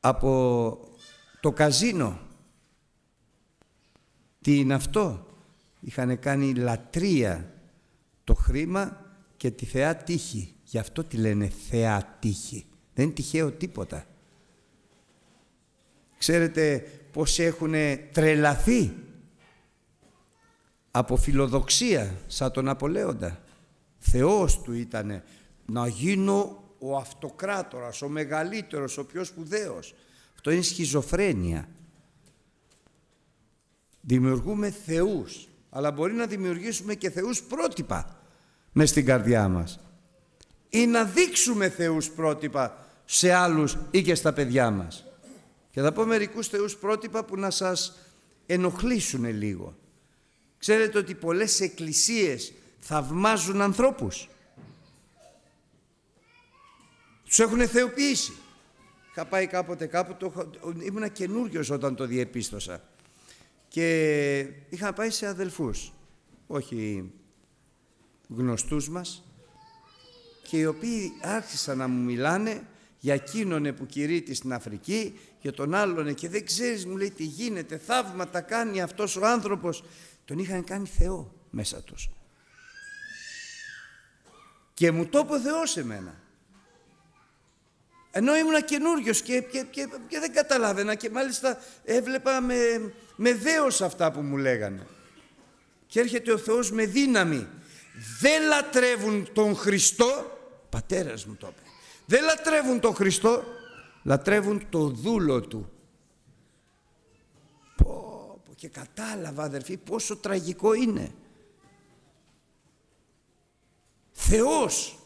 από το καζίνο; Τι είναι αυτό; Είχαν κάνει λατρεία το χρήμα και τη θεά τύχη. Γι' αυτό τη λένε θεά τύχη. Δεν είναι τυχαίο τίποτα. Ξέρετε πώς έχουν τρελαθεί από φιλοδοξία σαν τον Απολέοντα. Θεός του ήτανε να γίνω ο αυτοκράτορας, ο μεγαλύτερος, ο πιο σπουδαίος. Αυτό είναι σχιζοφρένεια. Δημιουργούμε θεούς, αλλά μπορεί να δημιουργήσουμε και θεούς πρότυπα μες στην καρδιά μας. Ή να δείξουμε θεούς πρότυπα σε άλλους ή και στα παιδιά μας. Και θα πω μερικούς θεούς πρότυπα που να σας ενοχλήσουν λίγο. Ξέρετε ότι πολλές εκκλησίες θαυμάζουν ανθρώπους. Τους έχουν θεοποιήσει. Είχα πάει κάποτε κάπου, το, ήμουνα καινούριος όταν το διεπίστωσα. Και είχα πάει σε αδελφούς, όχι γνωστούς μας, και οι οποίοι άρχισαν να μου μιλάνε για εκείνον που κηρύττει στην Αφρική, για τον άλλον και δεν ξέρεις μου λέει τι γίνεται, θαύματα κάνει αυτός ο άνθρωπος. Τον είχαν κάνει Θεό μέσα τους. Και μου το είπε ο Θεός εμένα. Ενώ ήμουν καινούριος και, και, και, και, δεν καταλάβαινα και μάλιστα έβλεπα με, με δέος αυτά που μου λέγανε. Και έρχεται ο Θεός με δύναμη. Δεν λατρεύουν τον Χριστό, πατέρας μου το είπε. Δεν λατρεύουν τον Χριστό, λατρεύουν το δούλο του. Πω, πω, και κατάλαβα αδερφοί πόσο τραγικό είναι. Θεός.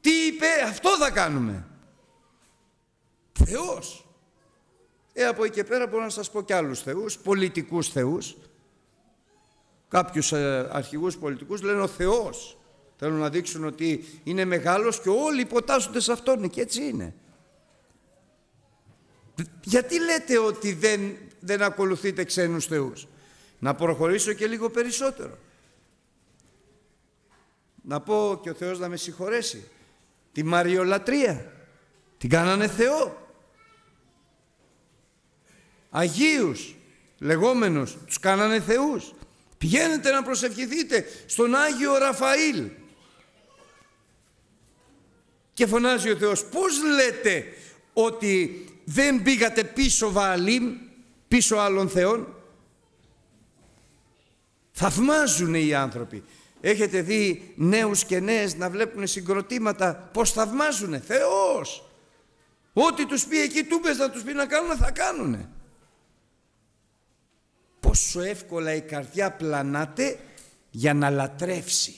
Τι είπε, αυτό θα κάνουμε. Θεός. Ε, από εκεί και πέρα μπορώ να σας πω και άλλους θεούς, πολιτικούς θεούς. Κάποιους ε, αρχηγούς πολιτικούς λένε ο Θεός. Θέλουν να δείξουν ότι είναι μεγάλος και όλοι υποτάσσονται σε αυτόν και έτσι είναι. Γιατί λέτε ότι δεν, δεν ακολουθείτε ξένους θεούς; Να προχωρήσω και λίγο περισσότερο. Να πω και ο Θεός να με συγχωρέσει. Τη Μαριολατρία. Την κάνανε Θεό. Αγίους λεγόμενους τους κάνανε θεούς. Πηγαίνετε να προσευχηθείτε στον Άγιο Ραφαήλ. Και φωνάζει ο Θεός, πώς λέτε ότι δεν πήγατε πίσω Βαλήμ, πίσω άλλων θεών. Θαυμάζουν οι άνθρωποι. Έχετε δει νέους και νέες να βλέπουν συγκροτήματα πώς θαυμάζουνε. Θεός. Ό,τι τους πει εκεί τούμπες να τους πει να κάνουν θα κάνουνε. Πόσο εύκολα η καρδιά πλανάται για να λατρεύσει.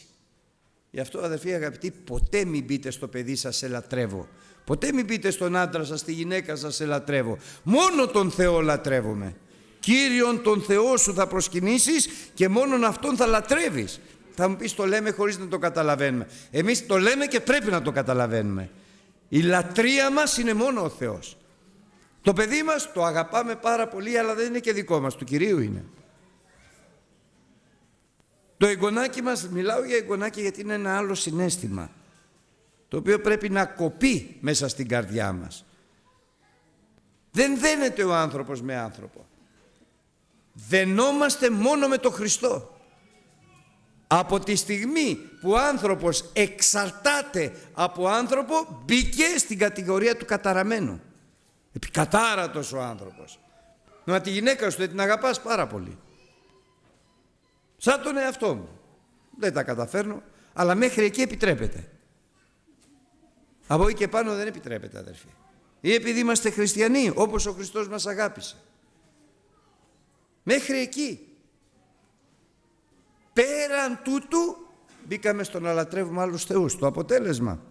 Γι' αυτό αδερφοί αγαπητοί ποτέ μην μπείτε στο παιδί σας σε λατρεύω. Ποτέ μην πείτε στον άντρα σας, στη γυναίκα σας σε λατρεύω. Μόνο τον Θεό λατρεύομαι. Κύριον τον Θεό σου θα προσκυνήσεις και μόνον Αυτόν θα λατρεύεις. Θα μου πεις το λέμε χωρίς να το καταλαβαίνουμε. Εμείς το λέμε και πρέπει να το καταλαβαίνουμε. Η λατρεία μας είναι μόνο ο Θεός. Το παιδί μας το αγαπάμε πάρα πολύ αλλά δεν είναι και δικό μας, του Κυρίου είναι. Το εγγονάκι μας, μιλάω για εγγονάκι γιατί είναι ένα άλλο συνέστημα το οποίο πρέπει να κοπεί μέσα στην καρδιά μας. Δεν δένεται ο άνθρωπος με άνθρωπο. Δενόμαστε μόνο με τον Χριστό. Από τη στιγμή που ο άνθρωπος εξαρτάται από άνθρωπο μπήκε στην κατηγορία του καταραμένου. Επικατάρατος ο άνθρωπος. Μα τη γυναίκα σου την αγαπάς πάρα πολύ. Σαν τον εαυτό μου. Δεν τα καταφέρνω, αλλά μέχρι εκεί επιτρέπεται. Από εκεί και πάνω δεν επιτρέπεται αδερφοί. Ή επειδή είμαστε χριστιανοί, όπως ο Χριστός μας αγάπησε. Μέχρι εκεί. Πέραν τούτου μπήκαμε στο να λατρεύουμε άλλους θεούς. Το αποτέλεσμα.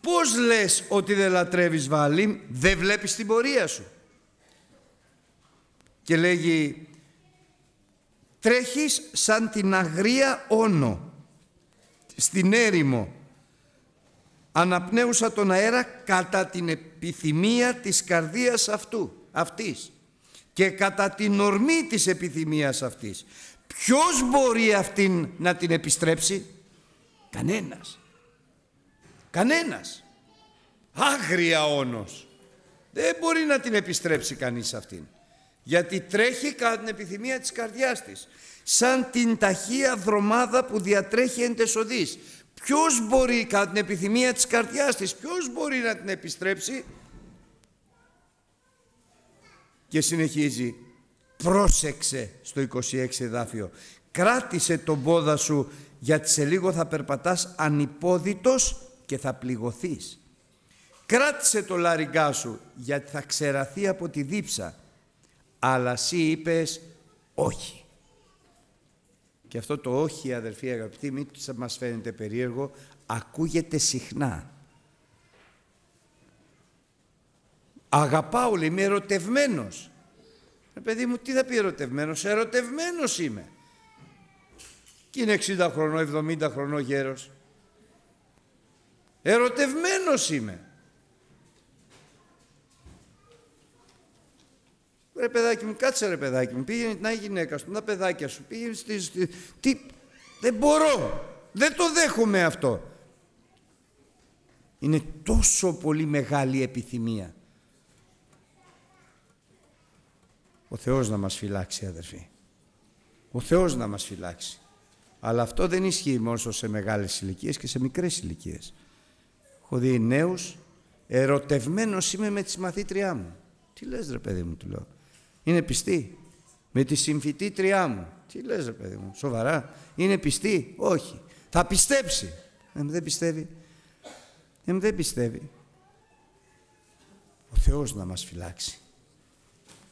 Πώς λες ότι δεν λατρεύεις Βαλήμ, δεν βλέπεις την πορεία σου. Και λέγει τρέχεις σαν την αγρία όνο στην έρημο αναπνέουσα τον αέρα κατά την επιθυμία της καρδίας αυτού, αυτής και κατά την ορμή της επιθυμίας αυτής. Ποιος μπορεί αυτήν να την επιστρέψει; Κανένας. Κανένας. Άγρια όνος. Δεν μπορεί να την επιστρέψει κανείς αυτήν. Γιατί τρέχει κατά την επιθυμία της καρδιάς της. Σαν την ταχεία δρομάδα που διατρέχει εν τεσοδής. Ποιος μπορεί κατά την επιθυμία της καρδιάς της, ποιος μπορεί να την επιστρέψει; Και συνεχίζει, πρόσεξε στο 26 εδάφιο, κράτησε τον πόδα σου γιατί σε λίγο θα περπατάς ανυπόδητος και θα πληγωθείς. Κράτησε το λαριγκά σου γιατί θα ξεραθεί από τη δίψα, αλλά εσύ είπες όχι. Και αυτό το όχι αδερφοί αγαπητοί, μην μας φαίνεται περίεργο, ακούγεται συχνά. Αγαπάω, λέει, είμαι ερωτευμένος. Ε, παιδί μου, τι θα πει ερωτευμένος, ερωτευμένος είμαι. Και είναι 60 χρονών, 70 χρονών γέρος. Ερωτευμένος είμαι. Ρε παιδάκι μου, κάτσε ρε παιδάκι μου, πήγαινε την γυναίκα σου, τα παιδάκια σου, πήγαινε στη, στη... Τι... Δεν μπορώ, δεν το δέχομαι αυτό. Είναι τόσο πολύ μεγάλη επιθυμία. Ο Θεός να μας φυλάξει αδερφοί. Ο Θεός να μας φυλάξει. Αλλά αυτό δεν ισχύει μόνο σε μεγάλες ηλικίες και σε μικρές ηλικίες. Έχω δει νέους, ερωτευμένος είμαι με τη μαθήτριά μου. Τι λες ρε παιδί μου, του λέω. Είναι πιστή. Με τη συμφιτήτριά μου. Τι λες ρε παιδί μου, σοβαρά. Είναι πιστή; Όχι. Θα πιστέψει. Ε, δεν πιστεύει. Ε, δεν πιστεύει. Ο Θεός να μας φυλάξει.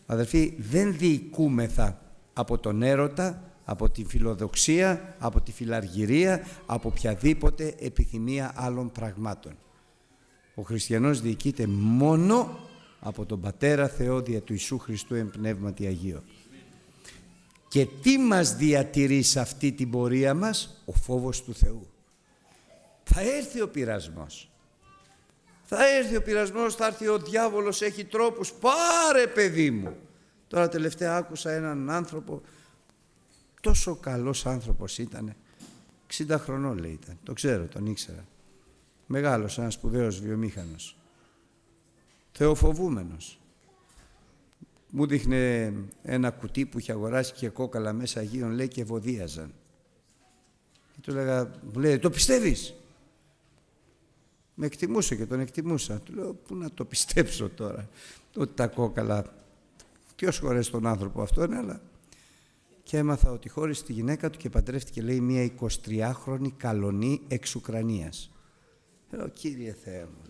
Αδελφοί, δεν διοικούμεθα από τον έρωτα, από τη φιλοδοξία, από τη φιλαργυρία, από οποιαδήποτε επιθυμία άλλων πραγμάτων. Ο χριστιανός διοικείται μόνο από τον Πατέρα Θεό δια του Ιησού Χριστού εμπνεύματι Αγίο. Και τι μας διατηρεί σε αυτή την πορεία μας, ο φόβος του Θεού. Θα έρθει ο πειρασμός. Θα έρθει ο πειρασμός, θα έρθει ο διάβολος, έχει τρόπους. Πάρε παιδί μου. Τώρα τελευταία άκουσα έναν άνθρωπο, τόσο καλός άνθρωπος ήτανε. 60 χρονών λέει ήταν, το ξέρω, τον ήξερα. Μεγάλος, ένας σπουδαίος βιομήχανος. Θεοφοβούμενος. Μου δείχνε ένα κουτί που είχε αγοράσει και κόκαλα μέσα Αγίων, λέει, και βοδίαζαν. Και του λέγα, μου λέει, το πιστεύεις; Με εκτιμούσε και τον εκτιμούσα. Του λέω, πού να το πιστέψω τώρα, ότι τα κόκαλα. Ποιος χωρέσει τον άνθρωπο αυτόν, αλλά... Και έμαθα ότι χώρισε τη γυναίκα του και παντρεύτηκε, λέει, μία 23χρονη καλονή εξ Ουκρανίας. Λέω, Κύριε Θεέ μου, λέω.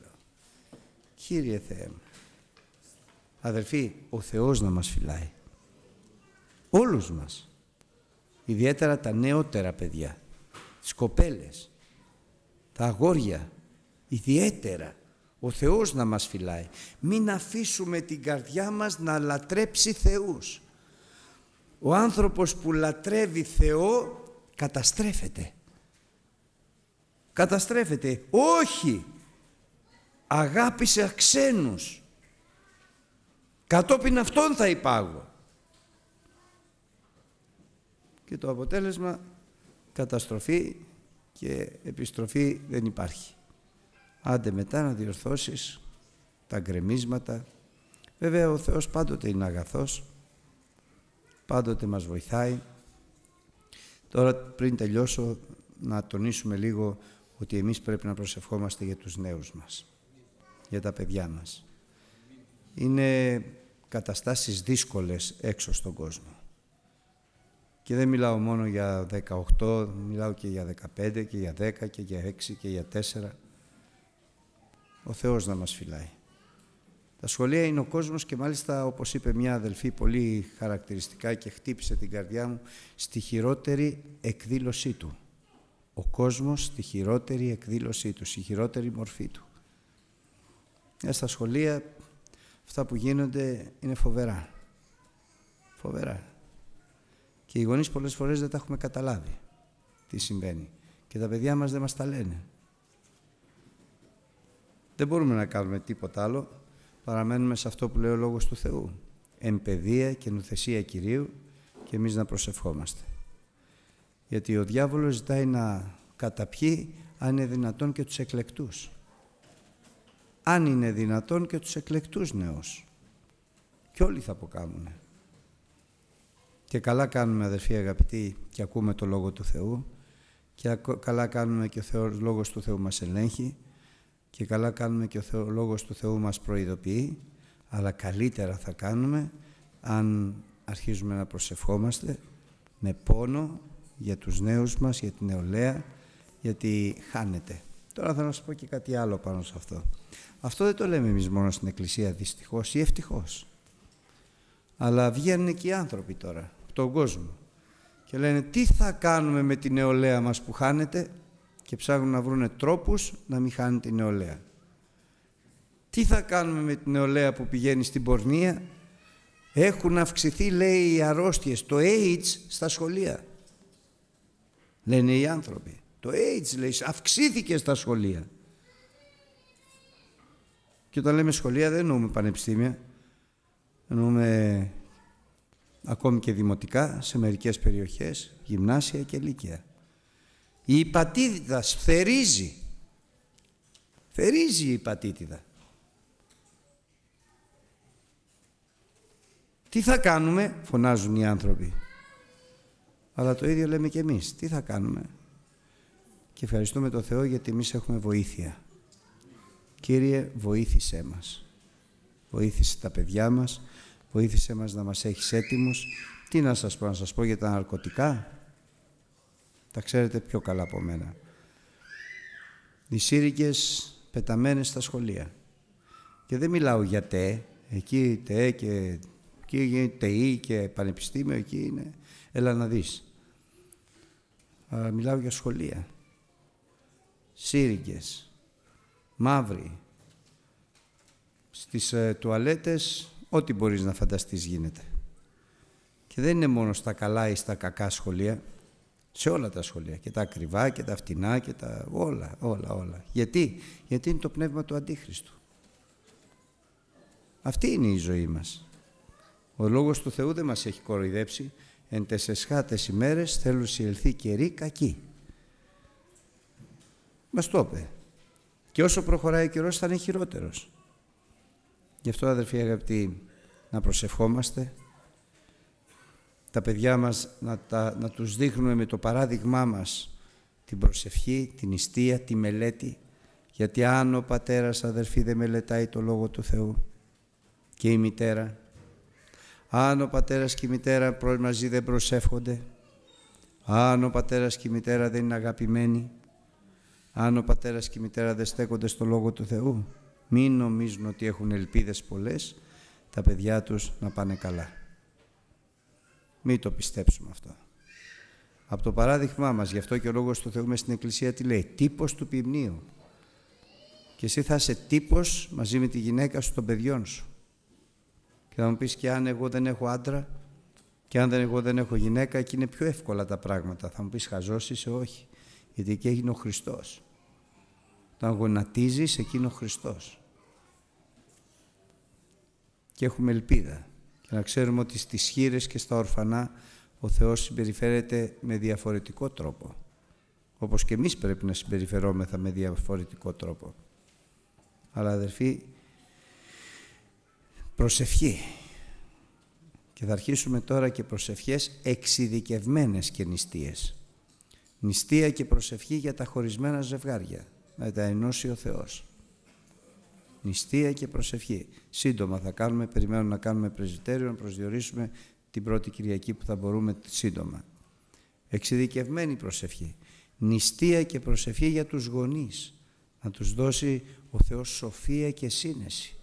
Κύριε Θεέ μου. Αδελφοί, ο Θεός να μας φυλάει. Όλους μας. Ιδιαίτερα τα νεότερα παιδιά, τις κοπέλες, τα αγόρια, ιδιαίτερα. Ο Θεός να μας φυλάει. Μην αφήσουμε την καρδιά μας να λατρέψει Θεούς. Ο άνθρωπος που λατρεύει Θεό καταστρέφεται. Καταστρέφεται. Όχι. Αγάπησε ξένους. Κατόπιν αυτόν θα υπάγω. Και το αποτέλεσμα καταστροφή και επιστροφή δεν υπάρχει. Άντε μετά να διορθώσεις τα γκρεμίσματα. Βέβαια ο Θεός πάντοτε είναι αγαθός, πάντοτε μας βοηθάει. Τώρα πριν τελειώσω να τονίσουμε λίγο ότι εμείς πρέπει να προσευχόμαστε για τους νέους μας, για τα παιδιά μας. Είναι καταστάσεις δύσκολες έξω στον κόσμο. Και δεν μιλάω μόνο για 18, μιλάω και για 15 και για 10 και για 6 και για 4. Ο Θεός να μας φυλάει. Τα σχολεία είναι ο κόσμος και μάλιστα όπως είπε μια αδελφή πολύ χαρακτηριστικά και χτύπησε την καρδιά μου στη χειρότερη εκδήλωσή του. Ο κόσμος στη χειρότερη εκδήλωσή του, στη χειρότερη μορφή του. Ε, στα σχολεία αυτά που γίνονται είναι φοβερά. Φοβερά. Και οι γονείς πολλές φορές δεν τα έχουμε καταλάβει τι συμβαίνει. Και τα παιδιά μας δεν μας τα λένε. Δεν μπορούμε να κάνουμε τίποτα άλλο. Παραμένουμε σε αυτό που λέει ο Λόγος του Θεού. Εμπεδία και νουθεσία Κυρίου και εμείς να προσευχόμαστε. Γιατί ο διάβολος ζητάει να καταπιεί αν είναι δυνατόν και τους εκλεκτούς. Αν είναι δυνατόν και τους εκλεκτούς νέους. Και όλοι θα αποκάμουν. Και καλά κάνουμε αδερφοί αγαπητοί και ακούμε το Λόγο του Θεού και καλά κάνουμε και ο Θεός, Λόγος του Θεού μας ελέγχει και καλά κάνουμε και ο Θεό, Λόγος του Θεού μας προειδοποιεί, αλλά καλύτερα θα κάνουμε αν αρχίζουμε να προσευχόμαστε με πόνο για τους νέους μας, για την νεολαία, γιατί χάνεται. Τώρα θα να σας πω και κάτι άλλο πάνω σε αυτό. Αυτό δεν το λέμε εμείς μόνο στην Εκκλησία δυστυχώς ή ευτυχώς. Αλλά βγαίνουν και οι άνθρωποι τώρα, από τον κόσμο. Και λένε τι θα κάνουμε με την νεολαία μας που χάνεται; Και ψάχνουν να βρουν τρόπους να μην χάνει την νεολαία. Τι θα κάνουμε με την νεολαία που πηγαίνει στην πορνεία; Έχουν αυξηθεί, λέει, οι αρρώστιες, το AIDS στα σχολεία. Λένε οι άνθρωποι. Το AIDS, λέει, αυξήθηκε στα σχολεία. Και όταν λέμε σχολεία δεν εννοούμε πανεπιστήμια. Εννοούμε ακόμη και δημοτικά σε μερικές περιοχές, γυμνάσια και λύκεια. Η υπατήτητα θερίζει. Θερίζει η υπατήτητα. Τι θα κάνουμε, φωνάζουν οι άνθρωποι. Αλλά το ίδιο λέμε και εμείς. Τι θα κάνουμε. Και ευχαριστούμε τον Θεό γιατί εμείς έχουμε βοήθεια. Κύριε, βοήθησέ μας. Βοήθησε τα παιδιά μας, βοήθησε μας να μας έχεις έτοιμους. Τι να σας πω, να σας πω για τα ναρκωτικά; Τα ξέρετε πιο καλά από μένα. Οι σύρικες πεταμένες στα σχολεία. Και δεν μιλάω για ΤΕ, εκεί ΤΕ και εκεί ΤΕΙ και πανεπιστήμιο, εκεί είναι. Έλα να δεις. Αλλά μιλάω για σχολεία. Σύρικες, μαύροι. Στις ε, τουαλέτες ό,τι μπορείς να φανταστείς γίνεται. Και δεν είναι μόνο στα καλά ή στα κακά σχολεία, σε όλα τα σχολεία. Και τα ακριβά και τα φτηνά και τα όλα, όλα, όλα. Γιατί, Γιατί είναι το πνεύμα του Αντίχριστου. Αυτή είναι η ζωή μας. Ο Λόγος του Θεού δεν μας έχει κοροϊδέψει. Εν τεσσεσχάτες ημέρες θέλουν συελθεί καιρή κακή. Μας το είπε. Και όσο προχωράει ο καιρός θα είναι χειρότερος. Γι' αυτό αδερφοί αγαπητοί να προσευχόμαστε, τα παιδιά μας να, τα, να τους δείχνουμε με το παράδειγμά μας την προσευχή, την ιστία, τη μελέτη, γιατί αν ο πατέρας αδερφή δεν μελετάει το Λόγο του Θεού και η μητέρα, αν ο πατέρας και η μητέρα μαζί δεν προσεύχονται, αν ο πατέρας και η μητέρα δεν είναι αγαπημένοι, αν ο πατέρας και η μητέρα δεν στέκονται στο Λόγο του Θεού, μην νομίζουν ότι έχουν ελπίδες πολλές τα παιδιά τους να πάνε καλά. Μην το πιστέψουμε αυτό. Από το παράδειγμά μας, γι' αυτό και ο Λόγος του Θεού μες στην Εκκλησία τι λέει, τύπος του ποιμνίου. Και εσύ θα είσαι τύπος μαζί με τη γυναίκα σου των παιδιών σου. Και θα μου πεις και αν εγώ δεν έχω άντρα και αν δεν εγώ δεν έχω γυναίκα, εκεί είναι πιο εύκολα τα πράγματα. Θα μου πεις χαζός είσαι, όχι. Γιατί εκεί έγινε ο Χριστός. Όταν γονατίζεις, εκεί είναι ο Χριστός. Και έχουμε ελπίδα και να ξέρουμε ότι στις χείρες και στα ορφανά ο Θεός συμπεριφέρεται με διαφορετικό τρόπο. Όπως και εμείς πρέπει να συμπεριφερόμεθα με διαφορετικό τρόπο. Αλλά αδερφοί, προσευχή. Και θα αρχίσουμε τώρα και προσευχές εξειδικευμένες και νηστείες. Νηστεία και προσευχή για τα χωρισμένα ζευγάρια. Να τα ενώσει ο Θεός νηστεία και προσευχή. Σύντομα θα κάνουμε, περιμένουμε να κάνουμε πρεσβυτέριο, να προσδιορίσουμε την πρώτη Κυριακή που θα μπορούμε σύντομα. Εξειδικευμένη προσευχή. Νηστεία και προσευχή για τους γονείς. Να τους δώσει ο Θεός σοφία και σύνεση.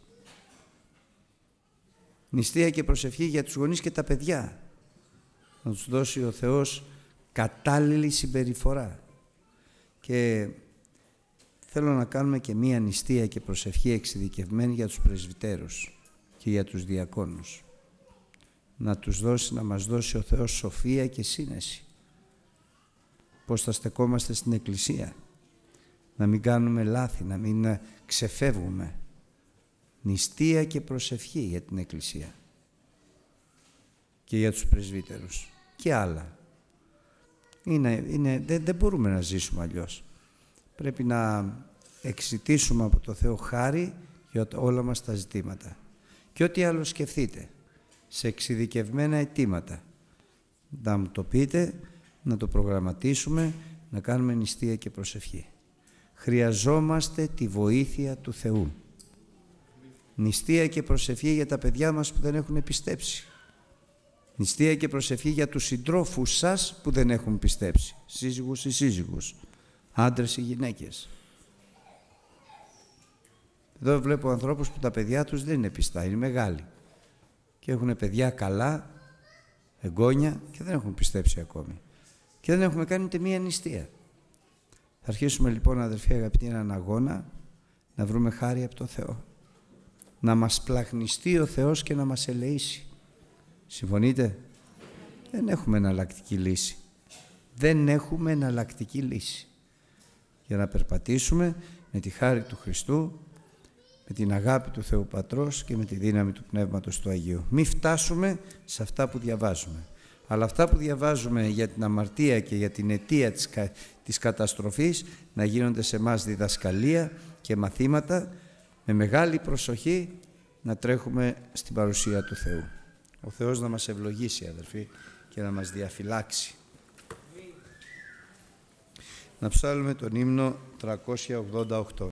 Νηστεία και προσευχή για τους γονείς και τα παιδιά. Να τους δώσει ο Θεός κατάλληλη συμπεριφορά. Και θέλω να κάνουμε και μία νηστεία και προσευχή εξειδικευμένη για τους πρεσβυτέρους και για τους διακόνους. Να τους δώσει, να μας δώσει ο Θεός σοφία και σύνεση. Πώς θα στεκόμαστε στην Εκκλησία. Να μην κάνουμε λάθη, να μην ξεφεύγουμε. Νηστεία και προσευχή για την Εκκλησία. Και για τους πρεσβύτερους. Και άλλα. Είναι, είναι, δεν, δεν μπορούμε να ζήσουμε αλλιώς. Πρέπει να εξητήσουμε από το Θεό χάρη για όλα μας τα ζητήματα. Και ό,τι άλλο σκεφτείτε, σε εξειδικευμένα αιτήματα, να μου το πείτε, να το προγραμματίσουμε, να κάνουμε νηστεία και προσευχή. Χρειαζόμαστε τη βοήθεια του Θεού. Νηστεία και προσευχή για τα παιδιά μας που δεν έχουν πιστέψει. Νηστεία και προσευχή για τους συντρόφους σας που δεν έχουν πιστέψει. Σύζυγους ή σύζυγους άντρες ή γυναίκες. Εδώ βλέπω ανθρώπους που τα παιδιά τους δεν είναι πιστά, είναι μεγάλοι. Και έχουν παιδιά καλά, εγγόνια και δεν έχουν πιστέψει ακόμη. Και δεν έχουμε κάνει ούτε μία νηστεία. Θα αρχίσουμε λοιπόν αδερφοί αγαπητοί έναν αγώνα να βρούμε χάρη από το Θεό. Να μας πλαχνιστεί ο Θεός και να μας ελεήσει. Συμφωνείτε; Δεν έχουμε εναλλακτική λύση. Δεν έχουμε εναλλακτική λύση για να περπατήσουμε με τη χάρη του Χριστού, με την αγάπη του Θεού Πατρός και με τη δύναμη του Πνεύματος του Αγίου. Μη φτάσουμε σε αυτά που διαβάζουμε. Αλλά αυτά που διαβάζουμε για την αμαρτία και για την αιτία της, της καταστροφής να γίνονται σε μας διδασκαλία και μαθήματα με μεγάλη προσοχή να τρέχουμε στην παρουσία του Θεού. Ο Θεός να μας ευλογήσει αδερφοί και να μας διαφυλάξει Να ψάλουμε τον ύμνο 388.